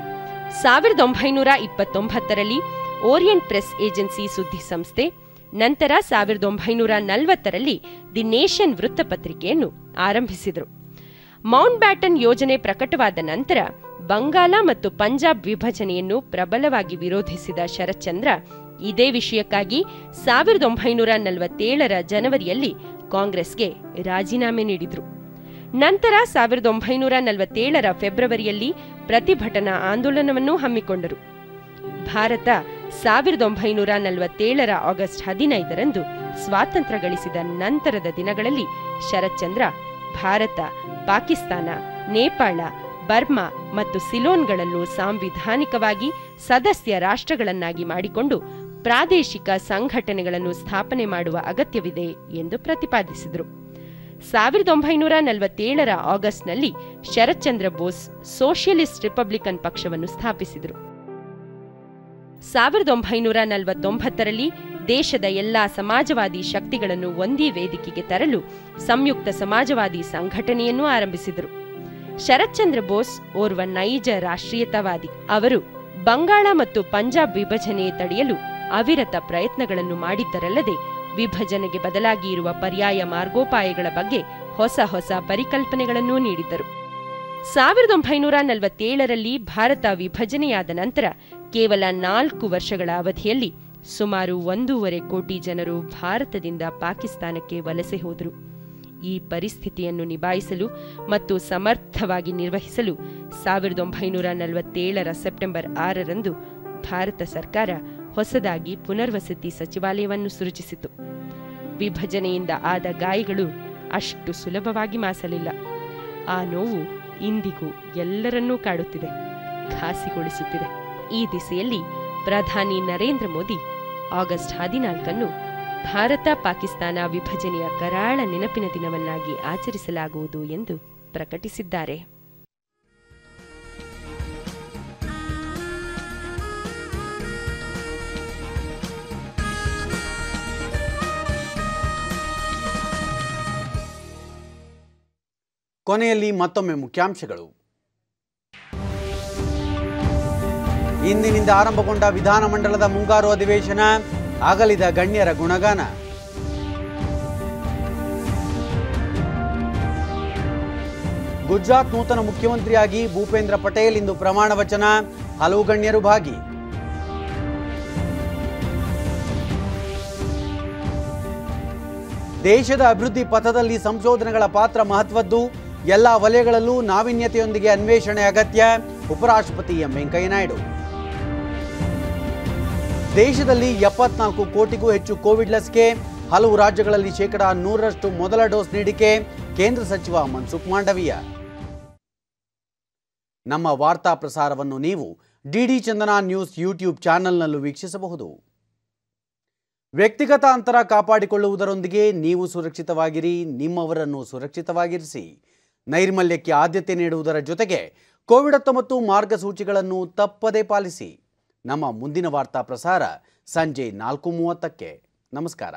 ಸಾವಿರದ ಒಂಬೈನೂರ ಇಪ್ಪತ್ತೊಂಬತ್ತರಲ್ಲಿ ಓರಿಯಂಟ್ ಪ್ರೆಸ್ ಏಜೆನ್ಸಿ ಸುದ್ದಿ ಸಂಸ್ಥೆ ನಂತರ ಸಾವಿರದ ಒಂಬೈನೂರ ನಲವತ್ತರಲ್ಲಿ ದಿ ನೇಷನ್ ವೃತ್ತಪತ್ರಿಕೆಯನ್ನು ಆರಂಭಿಸಿದರು. ಮೌಂಟ್ ಬ್ಯಾಟನ್ ಯೋಜನೆ ಪ್ರಕಟವಾದ ನಂತರ ಬಂಗಾಲ ಮತ್ತು ಪಂಜಾಬ್ ವಿಭಜನೆಯನ್ನು ಪ್ರಬಲವಾಗಿ ವಿರೋಧಿಸಿದ ಶರತ್ಚಂದ್ರ ಇದೇ ವಿಷಯಕ್ಕಾಗಿ ಸಾವಿರದ ಒಂಬೈನೂರ ನಲವತ್ತೇಳರ ಜನವರಿಯಲ್ಲಿ ಕಾಂಗ್ರೆಸ್ಗೆ ರಾಜೀನಾಮೆ ನೀಡಿದರು. ನಂತರ ಸಾವಿರದ ಒಂಬೈನೂರ ನಲವತ್ತೇಳರ ಫೆಬ್ರವರಿಯಲ್ಲಿ ಪ್ರತಿಭಟನಾ ಆಂದೋಲನವನ್ನು ಹಮ್ಮಿಕೊಂಡರು. ಭಾರತ ಸಾವಿರದ ಒಂಬೈನೂರ ನಲವತ್ತೇಳರ ಆಗಸ್ಟ್ ಹದಿನೈದರಂದು ಸ್ವಾತಂತ್ರ್ಯ ಗಳಿಸಿದ ನಂತರದ ದಿನಗಳಲ್ಲಿ ಶರತ್ಚಂದ್ರ, ಭಾರತ, ಪಾಕಿಸ್ತಾನ, ನೇಪಾಳ, ಬರ್ಮಾ ಮತ್ತು ಸಿಲೋನ್ಗಳನ್ನು ಸಾಂವಿಧಾನಿಕವಾಗಿ ಸದಸ್ಯ ರಾಷ್ಟ್ರಗಳನ್ನಾಗಿ ಮಾಡಿಕೊಂಡು ಪ್ರಾದೇಶಿಕ ಸಂಘಟನೆಗಳನ್ನು ಸ್ಥಾಪನೆ ಮಾಡುವ ಅಗತ್ಯವಿದೆ ಎಂದು ಪ್ರತಿಪಾದಿಸಿದರು. ಸಾವಿರದ ಒಂಬೈನೂರ ನಲವತ್ತೇಳರ ಆಗಸ್ಟ್ನಲ್ಲಿ ಶರತ್ಚಂದ್ರ ಬೋಸ್ ಸೋಷಿಯಲಿಸ್ಟ್ ರಿಪಬ್ಲಿಕನ್ ಪಕ್ಷವನ್ನು ಸ್ಥಾಪಿಸಿದರು. ಸಾವಿರದ ಒಂಬೈನೂರ ನಲವತ್ತೊಂಬತ್ತರಲ್ಲಿ ದೇಶದ ಎಲ್ಲಾ ಸಮಾಜವಾದಿ ಶಕ್ತಿಗಳನ್ನು ಒಂದೇ ವೇದಿಕೆಗೆ ತರಲು ಸಂಯುಕ್ತ ಸಮಾಜವಾದಿ ಸಂಘಟನೆಯನ್ನು ಆರಂಭಿಸಿದರು. ಶರತ್ಚಂದ್ರ ಬೋಸ್ ಓರ್ವ ನೈಜ ರಾಷ್ಟ್ರೀಯತಾವಾದಿ. ಅವರು ಬಂಗಾಳ ಮತ್ತು ಪಂಜಾಬ್ ವಿಭಜನೆ ತಡೆಯಲು ಅವಿರತ ಪ್ರಯತ್ನಗಳನ್ನು ಮಾಡಿದ್ದರಲ್ಲದೆ ವಿಭಜನೆಗೆ ಬದಲಾಗಿ ಇರುವ ಪರ್ಯಾಯ ಮಾರ್ಗೋಪಾಯಗಳ ಬಗ್ಗೆ ಹೊಸ ಹೊಸ ಪರಿಕಲ್ಪನೆಗಳನ್ನೂ ನೀಡಿದ್ದರು. ಸಾವಿರದ ಒಂಬೈನೂರ ನಲವತ್ತೇಳರಲ್ಲಿ ಭಾರತ ವಿಭಜನೆಯಾದ ನಂತರ ಕೇವಲ ನಾಲ್ಕು ವರ್ಷಗಳ ಅವಧಿಯಲ್ಲಿ ಸುಮಾರು ಒಂದೂವರೆ ಕೋಟಿ ಜನರು ಭಾರತದಿಂದ ಪಾಕಿಸ್ತಾನಕ್ಕೆ ವಲಸೆ ಹೋದರು. ಈ ಪರಿಸ್ಥಿತಿಯನ್ನು ನಿಭಾಯಿಸಲು ಮತ್ತು ಸಮರ್ಥವಾಗಿ ನಿರ್ವಹಿಸಲು ಸಾವಿರದ ಒಂಬೈನೂರ ನಲವತ್ತೇಳರ ಸೆಪ್ಟೆಂಬರ್ ಆರರಂದು ಭಾರತ ಸರ್ಕಾರ ಹೊಸದಾಗಿ ಪುನರ್ವಸತಿ ಸಚಿವಾಲಯವನ್ನು ಸೃಜಿಸಿತು. ವಿಭಜನೆಯಿಂದ ಆದ ಗಾಯಗಳು ಅಷ್ಟು ಸುಲಭವಾಗಿ ಮಾಸಲಿಲ್ಲ. ಆ ನೋವು ಇಂದಿಗೂ ಎಲ್ಲರನ್ನೂ ಕಾಡುತ್ತಿದೆ, ಖಾಸಿಗೊಳಿಸುತ್ತಿದೆ. ಈ ದಿಸೆಯಲ್ಲಿ ಪ್ರಧಾನಿ ನರೇಂದ್ರ ಮೋದಿ ಆಗಸ್ಟ್ ಹದಿನಾಲ್ಕನ್ನು ಭಾರತ ಪಾಕಿಸ್ತಾನ ವಿಭಜನೆಯ ಕರಾಳ ನೆನಪಿನ ದಿನವನ್ನಾಗಿ ಆಚರಿಸಲಾಗುವುದು ಎಂದು ಪ್ರಕಟಿಸಿದ್ದಾರೆ. ಕೊನೆಯಲ್ಲಿ ಮತ್ತೊಮ್ಮೆ ಮುಖ್ಯಾಂಶಗಳು. ಇಂದಿನಿಂದ ಆರಂಭಗೊಂಡ ವಿಧಾನಮಂಡಲದ ಮುಂಗಾರು ಅಧಿವೇಶನ ಅಗಲಿದ ಗಣ್ಯರ ಗುಣಗಾನ. ಗುಜರಾತ್ ನೂತನ ಮುಖ್ಯಮಂತ್ರಿಯಾಗಿ ಭೂಪೇಂದ್ರ ಪಟೇಲ್ ಇಂದು ಪ್ರಮಾಣ ವಚನ, ಹಲವು ಗಣ್ಯರು ಭಾಗಿ. ದೇಶದ ಅಭಿವೃದ್ಧಿ ಪಥದಲ್ಲಿ ಸಂಶೋಧನೆಗಳ ಪಾತ್ರ ಮಹತ್ವದ್ದು ಎಲ್ಲ ವಲಯಗಳಲ್ಲೂ ನಾವೀನ್ಯತೆಯೊಂದಿಗೆ ಅನ್ವೇಷಣೆ ಅಗತ್ಯ, ಉಪರಾಷ್ಟ್ರಪತಿ ಎಂ ವೆಂಕಯ್ಯನಾಯ್ಡು ದೇಶದಲ್ಲಿ ಎಪ್ಪತ್ನಾಲ್ಕು ಕೋಟಿಗೂ ಹೆಚ್ಚು ಕೋವಿಡ್ ಲಸಿಕೆ, ಹಲವು ರಾಜ್ಯಗಳಲ್ಲಿ ಶೇಕಡಾ ನೂರರಷ್ಟು ಮೊದಲ ಡೋಸ್ ನೀಡಿಕೆ, ಕೇಂದ್ರ ಸಚಿವ ಮನ್ಸುಖ್ ಮಾಂಡವೀಯ. ನಮ್ಮ ವಾರ್ತಾ ಪ್ರಸಾರವನ್ನು ನೀವು ಡಿಡಿ ಚಂದನ ನ್ಯೂಸ್ ಯೂಟ್ಯೂಬ್ ಚಾನೆಲ್ನಲ್ಲೂ ವೀಕ್ಷಿಸಬಹುದು. ವ್ಯಕ್ತಿಗತ ಅಂತರ ಕಾಪಾಡಿಕೊಳ್ಳುವುದರೊಂದಿಗೆ ನೀವು ಸುರಕ್ಷಿತವಾಗಿರಿ, ನಿಮ್ಮವರನ್ನು ಸುರಕ್ಷಿತವಾಗಿರಿಸಿ. ನೈರ್ಮಲ್ಯಕ್ಕೆ ಆದ್ಯತೆ ನೀಡುವುದರ ಜೊತೆಗೆ ಕೋವಿಡ್ ಹತ್ತೊಂಬತ್ತು ಮಾರ್ಗಸೂಚಿಗಳನ್ನು ತಪ್ಪದೇ ಪಾಲಿಸಿ. ನಮ್ಮ ಮುಂದಿನ ವಾರ್ತಾ ಪ್ರಸಾರ ಸಂಜೆ ನಾಲ್ಕು ಮೂವತ್ತಕ್ಕೆ. ನಮಸ್ಕಾರ.